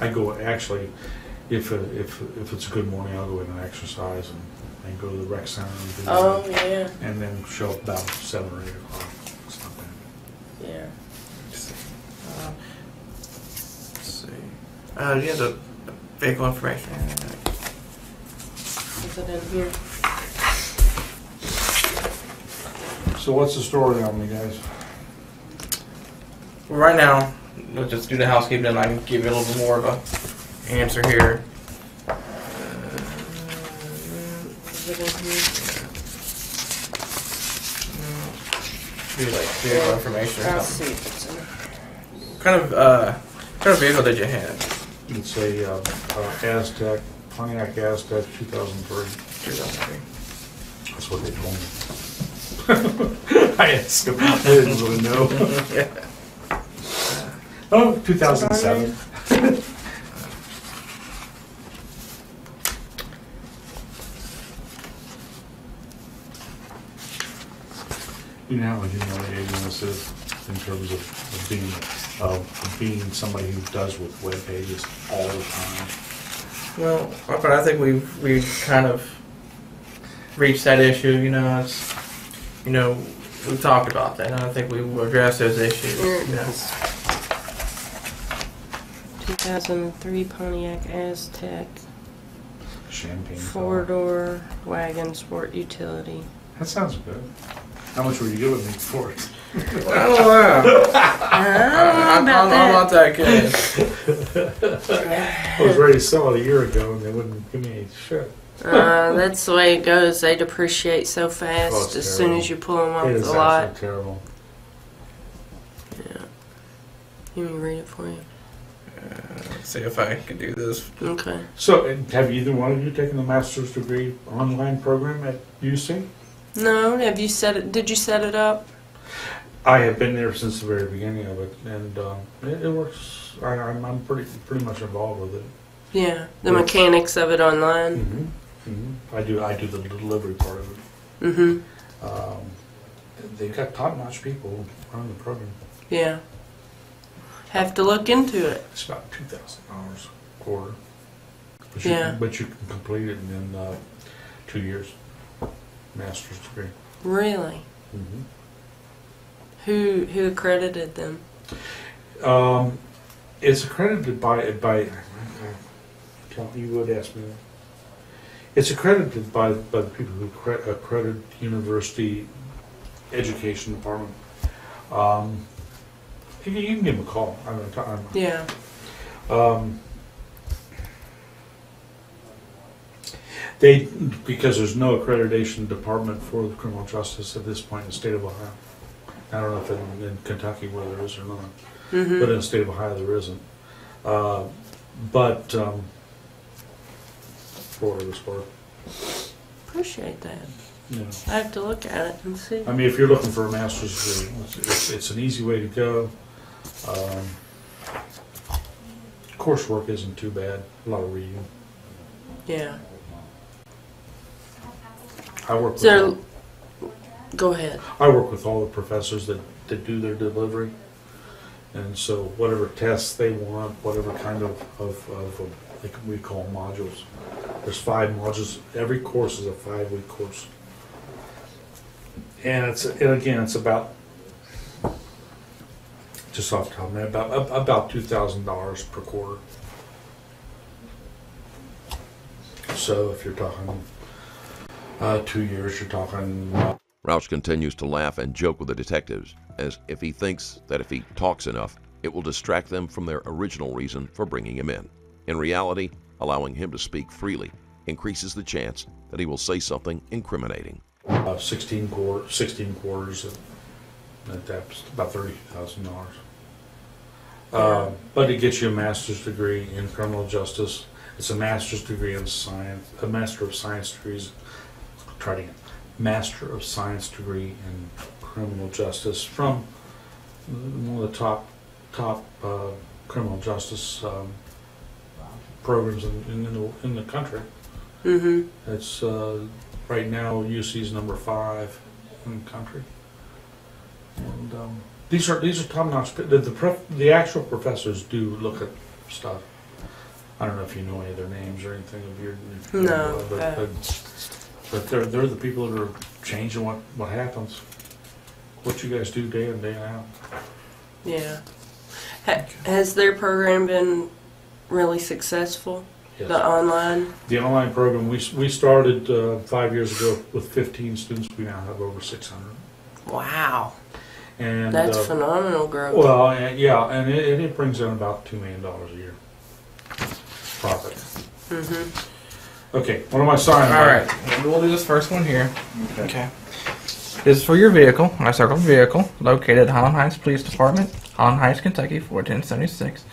I go actually, if uh, if if it's a good morning, I'll go in and exercise and, and go to the rec center and do Oh that, yeah, and then show up about seven or eight o'clock. It's not yeah. Let's see. Uh, let's see. Uh, do you have the the vehicle information? Is it in here? So what's the story on me, guys? Well, right now, let's just do the housekeeping, and I can give you a little bit more of a answer here. Is it in here? Do like vehicle information or I'll something. see if it's in. What kind of uh, what kind of vehicle did you have? It's a uh, uh, Aztek Pontiac Aztek 2003. 2003. That's what they told me. I asked him. I didn't really know. yeah. Oh, 2007. You know how humiliating this is in terms of, of being of being somebody who does with web pages all the time. Well, but I think we've we've kind of reached that issue. You know, it's you know we've talked about that, and I think we will address those issues. Here it You know. is. 2003 Pontiac Aztek Champagne. four color. door wagon sport utility. That sounds good. How much were you giving me for it? I don't know. I I'm, don't know I'm about not that good. I was ready to sell it a year ago, and they wouldn't give me any shit. Uh, that's the way it goes. They depreciate so Oh, fast it's as soon terrible. as you pull them off It the lot. absolutely terrible. Yeah. You want me to read it for you? Let's see if I can do this. Okay. So, and have either one of you taken the master's degree online program at UC? No, have you set it? Did you set it up? I have been there since the very beginning of it, and um, it, it works. I, I'm, I'm pretty pretty much involved with it. Yeah. The mechanics of it online. Mm-hmm. Mm-hmm. I do I do the delivery part of it. Mm-hmm. Um, they've got top-notch people running the program. Yeah. Have to look into it. It's about two thousand dollars a quarter. But you, Yeah. But you can complete it in uh, two years. Master's degree. Really? Mm-hmm. Who who accredited them? Um, it's accredited by by. You would ask me. that. It's accredited by by the people who accre- accredit university education department. Um, you, can- you can give them a call. I'm, I'm, Yeah. um, they because there's no accreditation department for the criminal justice at this point in the state of Ohio. I don't know if in, in Kentucky where there is or not, Mm-hmm. but in the state of Ohio there isn't. Uh, but um, it was Appreciate that. you know. I have to look at it and see. I mean, if you're looking for a master's degree, it's, it's, it's an easy way to go. Um, coursework isn't too bad. A lot of reading. Yeah. I work with So, all, go ahead. I work with all the professors that, that do their delivery, and so whatever tests they want, whatever kind of of, of um, like we call modules. There's five modules. Every course is a five week course, and it's and again it's about just off the top of my head, about about two thousand dollars per quarter. So if you're talking uh, two years, you're talking. Uh, Rauch continues to laugh and joke with the detectives as if he thinks that if he talks enough, it will distract them from their original reason for bringing him in. In reality, allowing him to speak freely increases the chance that he will say something incriminating. uh, 16 quarter, 16 quarters, that's about thirty thousand dollars. Uh, but it gets you a master's degree in criminal justice. It's a master's degree in science, a master of science degrees. Try it again. Master of science degree in criminal justice from one of the top top uh, criminal justice um, programs in, in, the, in the country. Mm-hmm. It's uh, right now UC's number five in the country, and um, these are these are top notch. The the, prof, the actual professors do look at stuff. I don't know if you know any of their names or anything of your. No, but, uh. but, but they're they're the people that are changing what what happens. What you guys do day in day out. Yeah. Ha- has their program been really successful? Yes. The online? The online program we s- we started uh, five years ago with 15 students. We now have over 600. Wow. And That's uh, phenomenal growth. Well, uh, yeah, and it, it brings in about two million dollars a year profit. mm-hmm. Okay, what am I signing? All right, we'll do this first one here. Okay. This is for your vehicle. I circled vehicle located at Highland Heights Police Department, Highland Heights, Kentucky, 1476,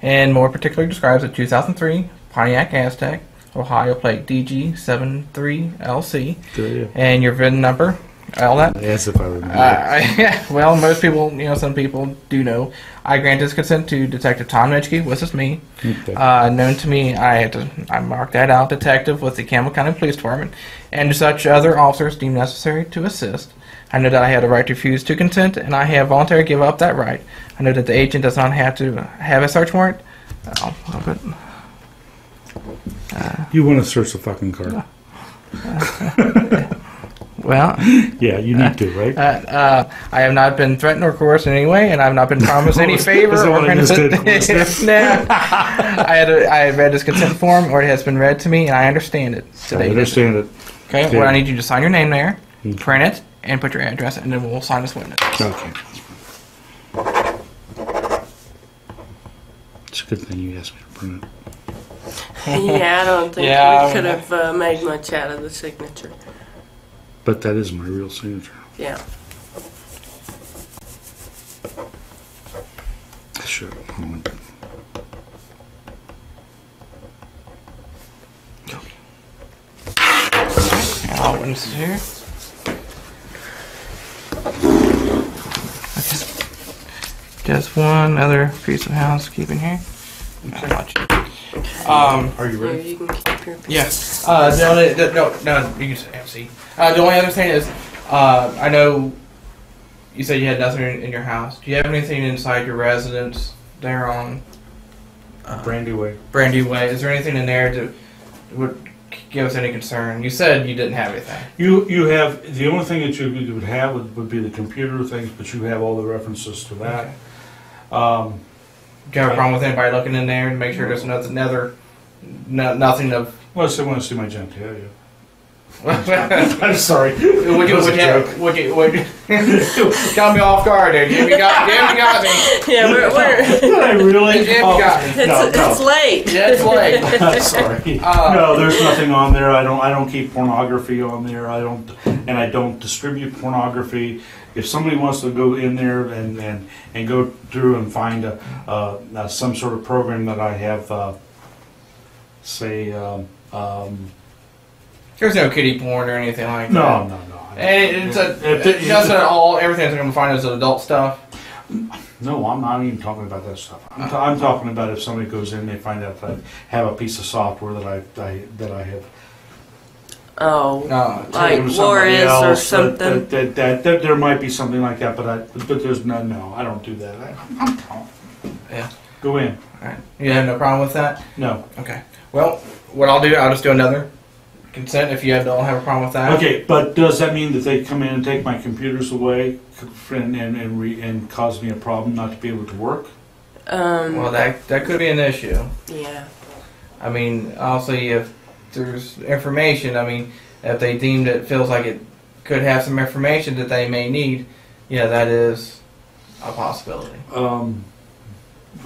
and more particularly describes a 2003 Pontiac Aztek, Ohio plate DG73LC, Good, and your VIN number. All that. As if I remember. Uh, yeah, well, most people, you know, some people do know. I granted his consent to Detective Tom Nitschke, which is me. Okay. Uh, known to me, I had to, I marked that out, detective with the Campbell County Police Department, and such other officers deemed necessary to assist. I know that I had a right to refuse to consent, and I have voluntarily give up that right. I know that the agent does not have to have a search warrant. Oh, but you want to search the fucking car? well, Yeah, you need to, right? uh, uh, I have not been threatened or coerced in any way, and I have not been promised any favor Is or what I just did? consent. nah, I had a, I have read this consent form, or it has been read to me, and I understand it. I understand it. Okay, Okay. what I need you to sign your name there, Hmm. print it, and put your address, and then we'll sign this witness. Okay. It's a good thing you asked me to print it. yeah, I don't think Yeah, we could have uh, made much out of the signature. But that is my real signature. Yeah. Sure. All witnesses here. Okay. Just one other piece of housekeeping here. Um, Are you Here, ready? You can Yes. Uh, the only, the, no, no, you can say MC. Uh, the only other thing is, uh, I know you said you had nothing in, in your house. Do you have anything inside your residence there on uh, Brandy Way. Brandy Way? Is there anything in there that would give us any concern? You said you didn't have anything. You you have the only thing that you you would have would, would be the computer things, but you have all the references to that. Um, Do you have a problem with anybody looking in there and make sure there's nothing, other, no, nothing of? well, so I want to see my genitalia. would I'm sorry. you, was would a you, joke. would you, would you, got me off guard there. Jimmy got, Jimmy got me. Yeah, we're, we're Did I really? Jim Oh, got me. it's, no, no. it's late. Yeah, it's late. I'm sorry. Uh, no, there's nothing on there. I don't. I don't keep pornography on there. I don't, and I don't distribute pornography. If somebody wants to go in there and and, and go through and find a, uh, uh, some sort of program that I have, uh, say, um, um, There's no kitty porn or anything like no, that. no, no. And it's a, If it- just at all, everything's gonna find is adult stuff. No, I'm not even talking about that stuff. I'm, ta- I'm talking about if somebody goes in, they find out that I have a piece of software that I, I that I have Oh, No, like taken to somebody Juarez or else, that- something. That, that, that, that there might be something like that, but I, but there's no, no, I don't do that. I, I'm telling. Yeah. Go in. Alright. You have no problem with that? No. Okay. Well, what I'll do, I'll just do another consent if you don't have a problem with that. Okay, but does that mean that they come in and take my computers away and, and, and, re, and cause me a problem not to be able to work? Um, Well, that that could be an issue. yeah. I mean, also if there's information, I mean, if they deemed it feels like it could have some information that they may need, yeah, that is a possibility. Um,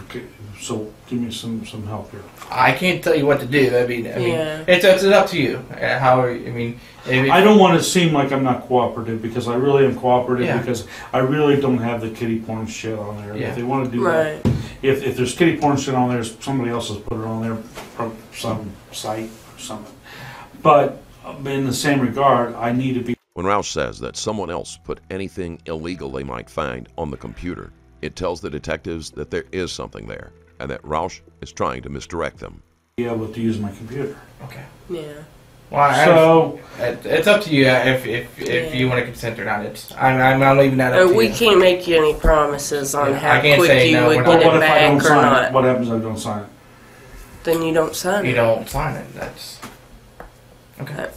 okay, so give me some, some help here. I can't tell you what to do. I mean, I mean, Yeah. it's, it's up to you. Uh, How I mean, if, I don't want to seem like I'm not cooperative because I really am cooperative Yeah. because I really don't have the kitty porn shit on there. Yeah. If they want to do that, Right. if, if there's kitty porn shit on there, somebody else has put it on there from some site or something. But um, in the same regard, I need to be When Rauch says that someone else put anything illegal they might find on the computer, it tells the detectives that there is something there and that Rauch is trying to misdirect them. Be able to use my computer. okay. Yeah. Well, I, So, it, it's up to you uh, if if, if Yeah. you want to consent or not. It's I'm I'm, I'm leaving that up Uh, to we you. can't make you any promises on Yeah, how I quick say you no, would we're get what it if back or not. it? What happens if I don't sign it? Then you don't sign You it. don't sign it. That's okay.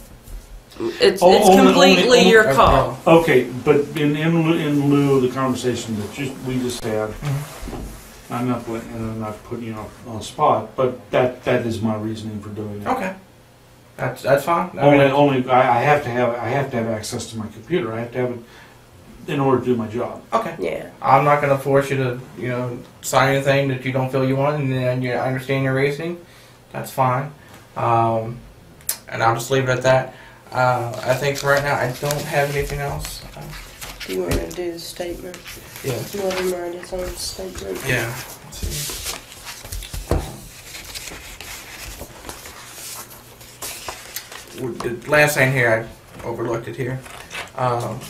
It's, Oh, it's only- completely only- your Uh, call. Okay, but in, in, lieu- in lieu of the conversation that just, we just had, Mm-hmm. I'm not, put- and I'm not putting you on, on the spot, but that, that is my reasoning for doing it. Okay. That's that's fine. I Only, mean, only, I, I have to have, I have to have access to my computer, I have to have it in order to do my job. okay. Yeah. I'm not going to force you to, you know, sign anything that you don't feel you want, and then you understand your reasoning. That's fine. Um, and I'll just leave it at that. Uh, I think for right now, I don't have anything else. Uh, Do you want to do the statement? Yeah. Let him write his own statement. Yeah. Let's see. The last thing here, I overlooked it here. Um,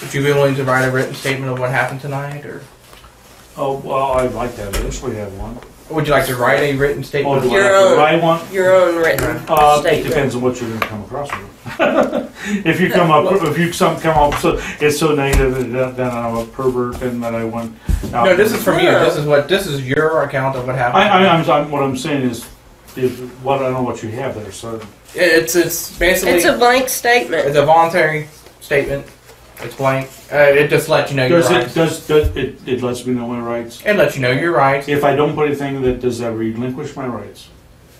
would you be willing to write a written statement of what happened tonight, or Oh, well, I'd like to eventually have one. Would you like to write a written statement? do of I Your have to own. write one? Your own written Uh, it statement. depends on what you're gonna come across with. If you come up, if you some come up, so, it's so negative that, that I'm a pervert and that I want. No, this is from you. This is what this is your account of what happened. I, I, I'm, I'm, what I'm saying is, is what, I don't know what you have there, so. it's it's basically It's a blank statement. it's a voluntary statement. It's blank. Uh, it just lets you know your Does it, rights. does, does, it, it lets me know my rights? It lets you know your rights. If I don't put anything that, does that relinquish my rights?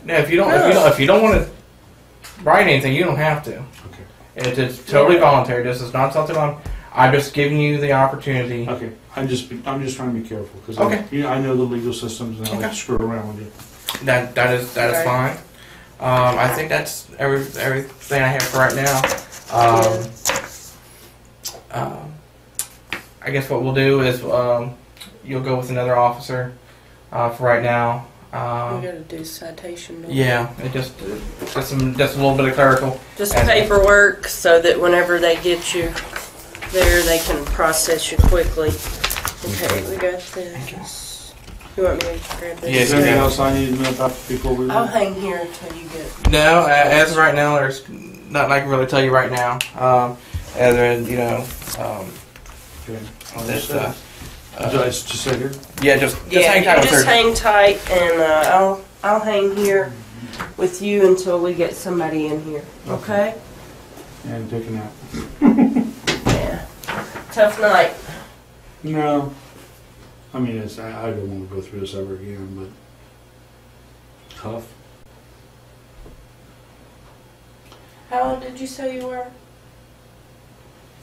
No, if you don't, if you don't, if you don't want to write anything, you don't have to. Okay. It, it's totally voluntary. This is not something I'm. I'm just giving you the opportunity. Okay, I'm just, I'm just trying to be careful, cause Okay. I, you know, I know the legal systems and I like Okay. to screw around with you. That that is that is Right. fine. Um, I think that's every everything I have for right now. Um, um, I guess what we'll do is um, you'll go with another officer uh, for right now. We Um, gotta do citation. don't we? yeah, it just just some just a little bit of clerical. Just And- paperwork so that whenever they get you there, they can process you quickly. Okay, we got this. You want me to grab this? Is Yes, there anything else I need to know about before we I'll hang here until you get. No, a- as of right now, there's nothing I can really tell you right now. Um, other than you know, um, Okay. this, uh, Just, just sit here? yeah, just just yeah, hang tight you with just her. hang tight, and uh, I'll I'll hang here with you until we get somebody in here. Okay? And take a nap. Yeah. Tough night. No. I mean, it's, I, I don't want to go through this ever again, but tough. How old did you say you were?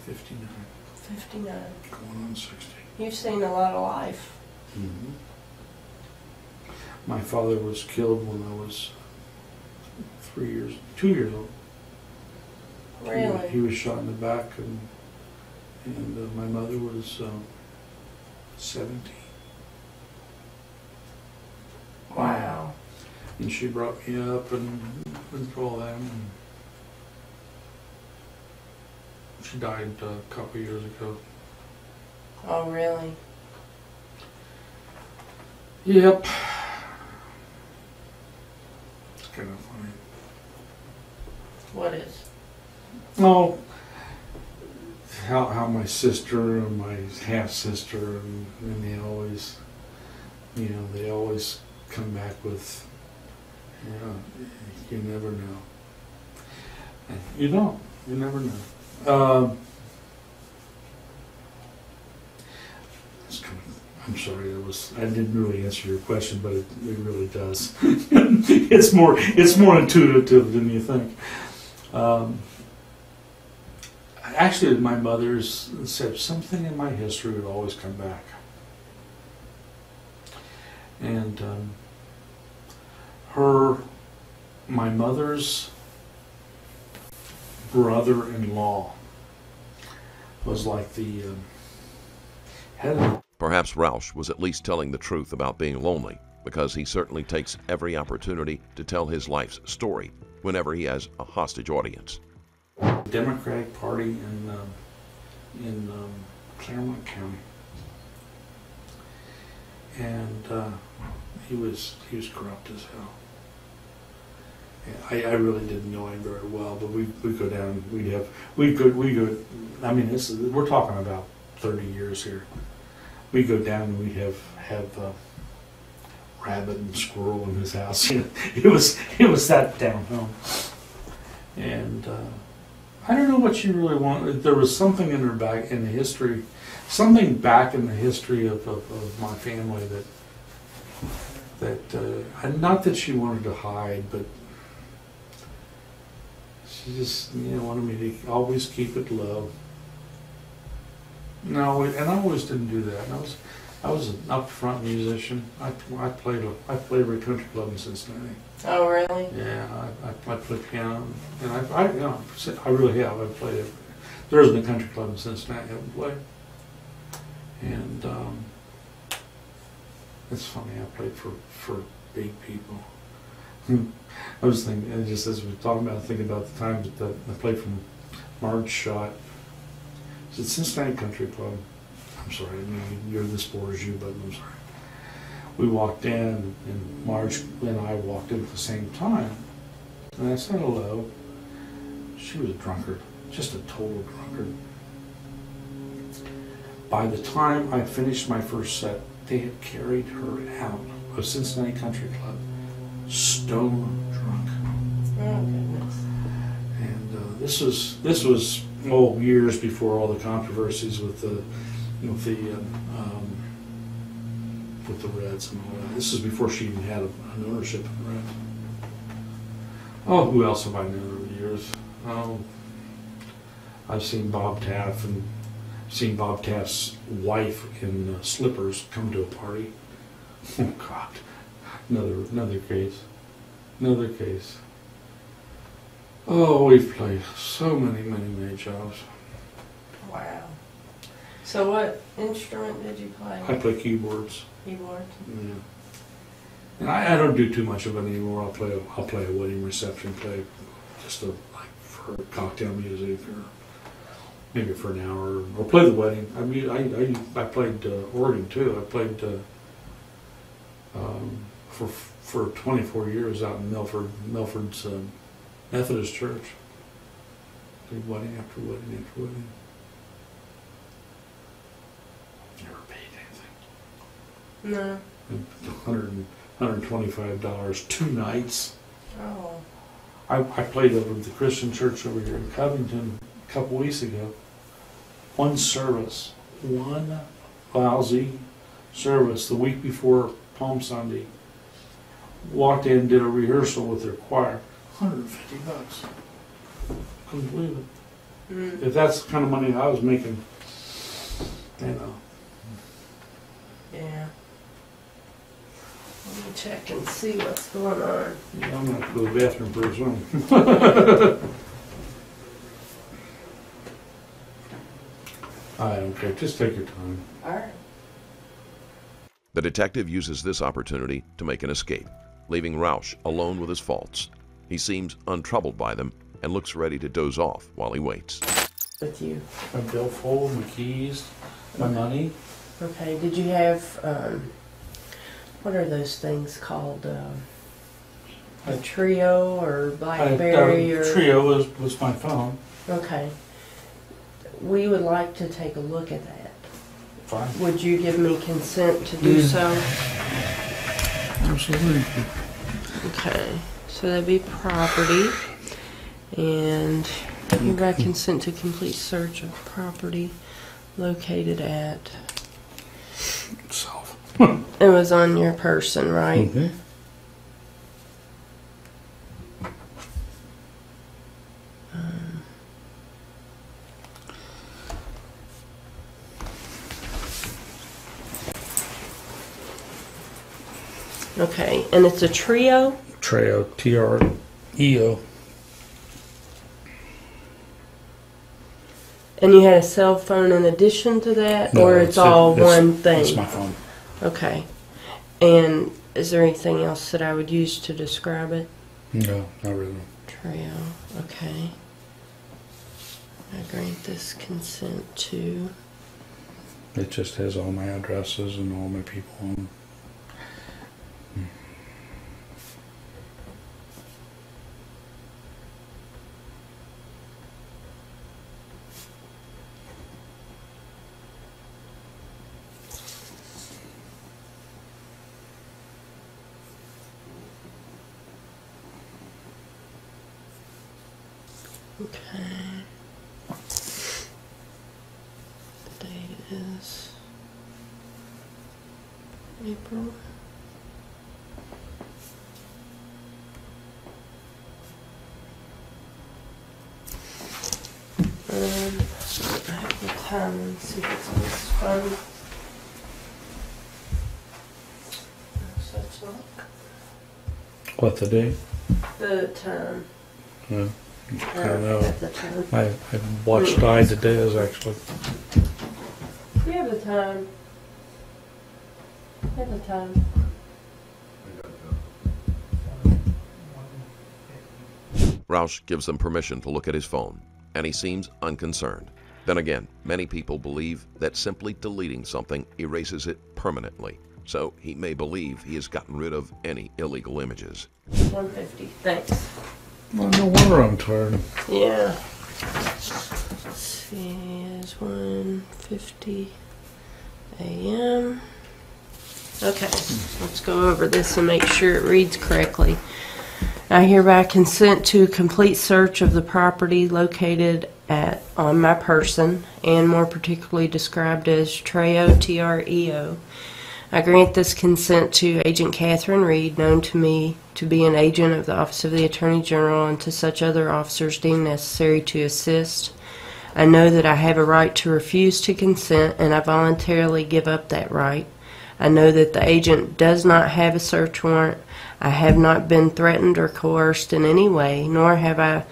Fifty-nine, Fifty-nine. going on sixty. You've seen a lot of life. Mhm. My father was killed when I was three years, two years old. He- He Really? was shot in the back and, and uh, my mother was, um, seventeen. Wow. And she brought me up and went through all that. And she died a couple years ago. Oh, really? Yep. It's kind of funny. What is? Oh, how how my sister and my half sister and, and they always, you know, they always come back with, you know, you never know. You don't. You never know. Um, it's kind of- I'm sorry, it was, I didn't really answer your question, but it, it really does. it's more, it's more intuitive than you think. Um, actually, my mother's said something in my history would always come back, and um, her, my mother's brother-in-law was like the um, head of Perhaps Rauch was at least telling the truth about being lonely, because he certainly takes every opportunity to tell his life's story whenever he has a hostage audience. the Democratic Party in um, in um, Clermont County, and uh, he was he was corrupt as hell. I, I really didn't know him very well, but we we go down. We'd have we could we go. I mean, this is, we're talking about thirty years here. We go down and we'd have have uh, rabbit and squirrel in his house. it was it was that down home, and. Uh, I don't know what she really wanted. There was something in her back in the history, something back in the history of, of, of my family that that uh, not that she wanted to hide, but she just you know wanted me to always keep it low. No, and I always didn't do that. I was I was an upfront musician. I, I played a, I played every country club in Cincinnati. Oh, really? Yeah, I, I, I play piano, and I, I, you know, I really have. I played it. There isn't a country club in Cincinnati I haven't played. And um, it's funny. I played for for big people. Hmm. I was thinking, just as we were talking about, thinking about the time that the, I played from Marge Schott. It's at Cincinnati Country Club. I'm sorry, I mean, you're this poor as you, but I'm sorry we walked in, and Marge and I walked in at the same time. And I said hello. She was a drunkard, just a total drunkard. By the time I finished my first set, they had carried her out of Cincinnati Country Club, stone drunk. Oh, goodness. And uh, this was this was oh years before all the controversies with the with the um, um, with the Reds and all that. This is before she even had a, an ownership in the Reds. Oh, who else have I known over the years? Oh, I've seen Bob Taft and seen Bob Taft's wife in uh, slippers come to a party. Oh God, another another case, another case. Oh, we've played so many, many, many jobs. Wow. So what instrument did you play? I play keyboards. Keyboard? Yeah. And I, I don't do too much of it anymore. I'll play a, I'll play a wedding reception, play just a, like for cocktail music or maybe for an hour or play the wedding. I mean, I, I, I played uh, organ too. I played uh, um, for for 24 years out in Milford, Milford's um, Methodist Church. Did wedding after wedding after wedding. Never paid anything. No. 100, $125 two nights. Oh. I, I played over at the Christian church over here in Covington a couple weeks ago. One service, one lousy service the week before Palm Sunday. Walked in, did a rehearsal with their choir. 150 bucks. Couldn't believe it. Mm. If that's the kind of money I was making, you know. Yeah. Let me check and see what's going on. Yeah, I'm gonna have to go to the bathroom pretty soon. I don't care, just take your time. All right. The detective uses this opportunity to make an escape, leaving Rauch alone with his faults. He seems untroubled by them and looks ready to doze off while he waits. With you. My billfold, my keys, my money. Okay. Did you have um, what are those things called? Um, a Treo or I- BlackBerry uh, or Treo was, was my phone. okay. We would like to take a look at that. Fine. Would you give me consent to do Mm. so? Absolutely. Okay, so that'd be property. And hereby consent to complete search of property located at, Self. it was on your person, right? Okay. Okay, and it's a trio? Treo, T R E O. And you had a cell phone in addition to that, No, or it's it's all it's- one thing? It's my phone. Okay. And is there anything else that I would use to describe it? No, not really. Treo. Okay. I grant this consent to. It just has all my addresses and all my people on. Okay. The date is April. Um, I have the time. Let's see if it's on this phone. No. What the date? The time. Yeah. I don't know. at the time. I, I watched mm. Eye the Days actually. We have the time. We have the time. Rauch gives them permission to look at his phone, and he seems unconcerned. Then again, many people believe that simply deleting something erases it permanently, so he may believe he has gotten rid of any illegal images. 150. Thanks. Well, no wonder I'm tired. Yeah. Let's see, it's 150 a.m. Okay, let's go over this and make sure it reads correctly. I hereby consent to a complete search of the property located at on my person and more particularly described as Treo T R E O. I grant this consent to Agent Catherine Reed, known to me to be an agent of the Office of the Attorney General, and to such other officers deemed necessary to assist. I know that I have a right to refuse to consent, and I voluntarily give up that right. I know that the agent does not have a search warrant. I have not been threatened or coerced in any way, nor have I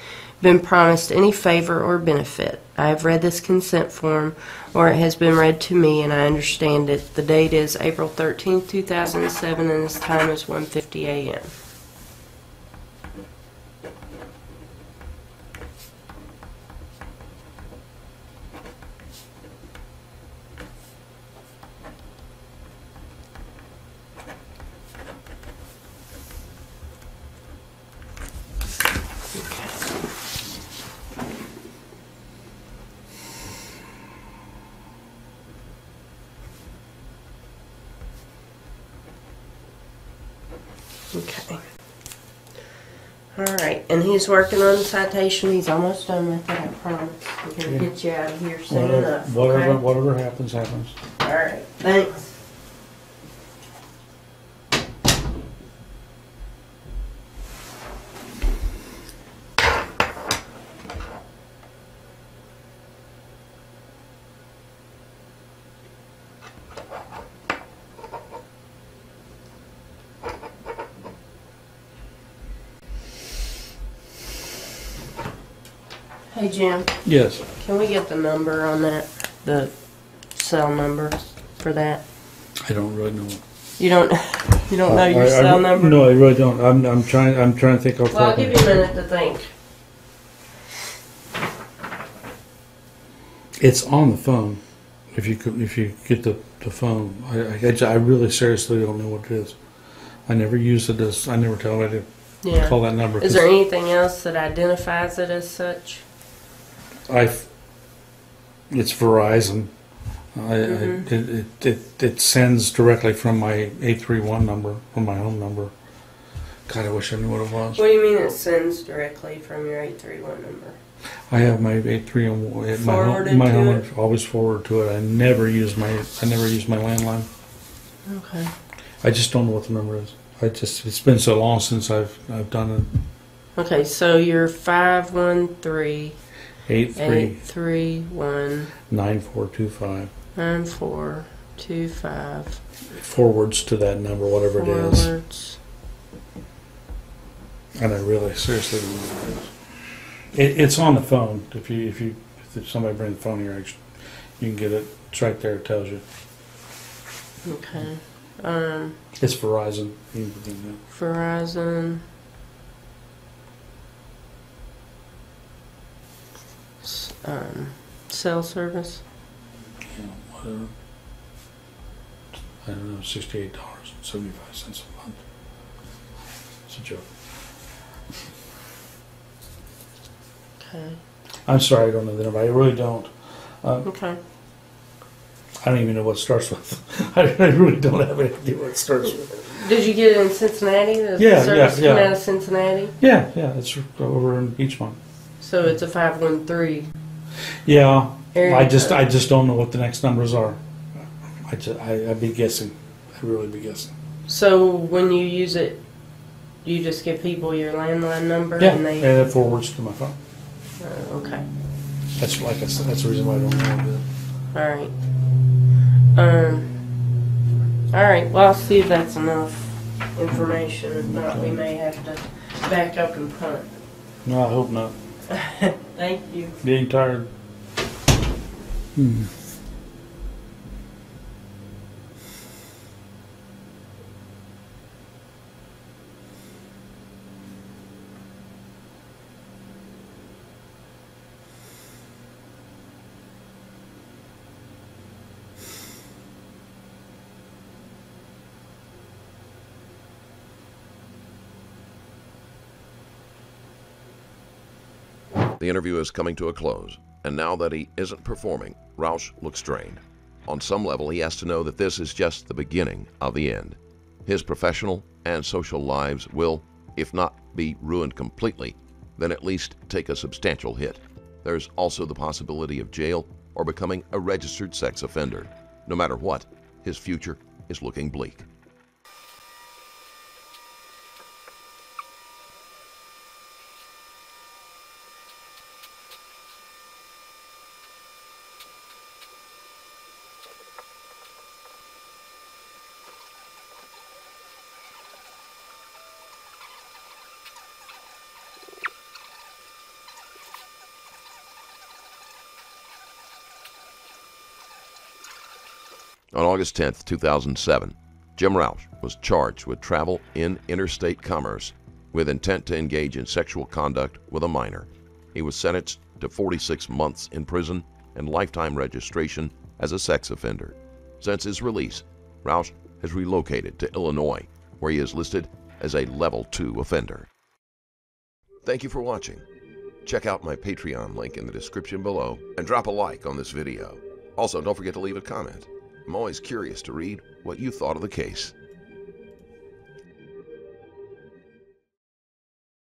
been promised any favor or benefit. I have read this consent form, or it has been read to me, and I understand it. The date is April 13, 2007, and this time is 1:50 a.m. Okay. All right, and he's working on the citation. He's almost done with it, I promise. We're gonna Okay. get you out of here soon Whatever, enough. whatever, okay? whatever happens, happens. All right, thanks. Jim, Yes. can we get the number on that, the cell number for that? I don't really know. You don't, you don't know your I- I cell number? No, I really don't. I'm, I'm trying, I'm trying to think off the Well, I'll top of give you a minute to think. It's on the phone. If you could, if you get the, the phone, I, I, I ju- I really seriously don't know what it is. I never use it as, I never tell anybody to Yeah. call that number. Is there anything else that identifies it as such? I, it's Verizon. I. I, mm-hmm. it, it, it, it sends directly from my 831 number, from my home number. God, I wish I knew what it was. What do you mean it sends directly from your 831 number? I have my eight three and my Forwarded home, my to home it? always forward to it. I never use my I never use my landline. Okay. I just don't know what the number is. I just it's been so long since I've I've done it. Okay, so you're 513 Eight three 831 nine four two five forwards to that number, whatever it is. forwards. And I really seriously don't know what it it's on the phone. If you if you if somebody brings the phone here, you can get it. It's right there. It tells you. Okay. Um, It's Verizon. You can, Verizon. S- Um, cell service. you know, whatever. I don't know, sixty-eight dollars and seventy-five cents a month. It's a joke. Okay. I'm sorry, I don't know the number. I really don't. Uh, Okay. I don't even know what it starts with. I, I really don't have any idea what it starts with. Did you get it in Cincinnati? The Yeah, service yeah, yeah. out of Cincinnati. Yeah, yeah, it's over in Beechmont. So it's a 513 Yeah, area. I just. I just don't know what the next numbers are. I just, I, I'd be guessing. I'd really be guessing. So when you use it, you just give people your landline number Yeah, and and they. it forwards to my phone. Uh, okay. That's like I said. That's the reason why I don't know. All right. Um. All right. Well, I'll see if that's enough information. If not, we may have to back up and punt. No, I hope not. Thank you. Being tired. Hmm. The interview is coming to a close, and now that he isn't performing, Rauch looks strained. On some level, he has to know that this is just the beginning of the end. His professional and social lives will, if not be ruined completely, then at least take a substantial hit. There's also the possibility of jail or becoming a registered sex offender. No matter what, his future is looking bleak. On August 10, 2007, Jim Rauch was charged with travel in interstate commerce with intent to engage in sexual conduct with a minor. He was sentenced to 46 months in prison and lifetime registration as a sex offender. Since his release, Rauch has relocated to Illinois, where he is listed as a Level 2 offender. Thank you for watching. Check out my Patreon link in the description below and drop a like on this video. Also, don't forget to leave a comment. I'm always curious to read what you thought of the case.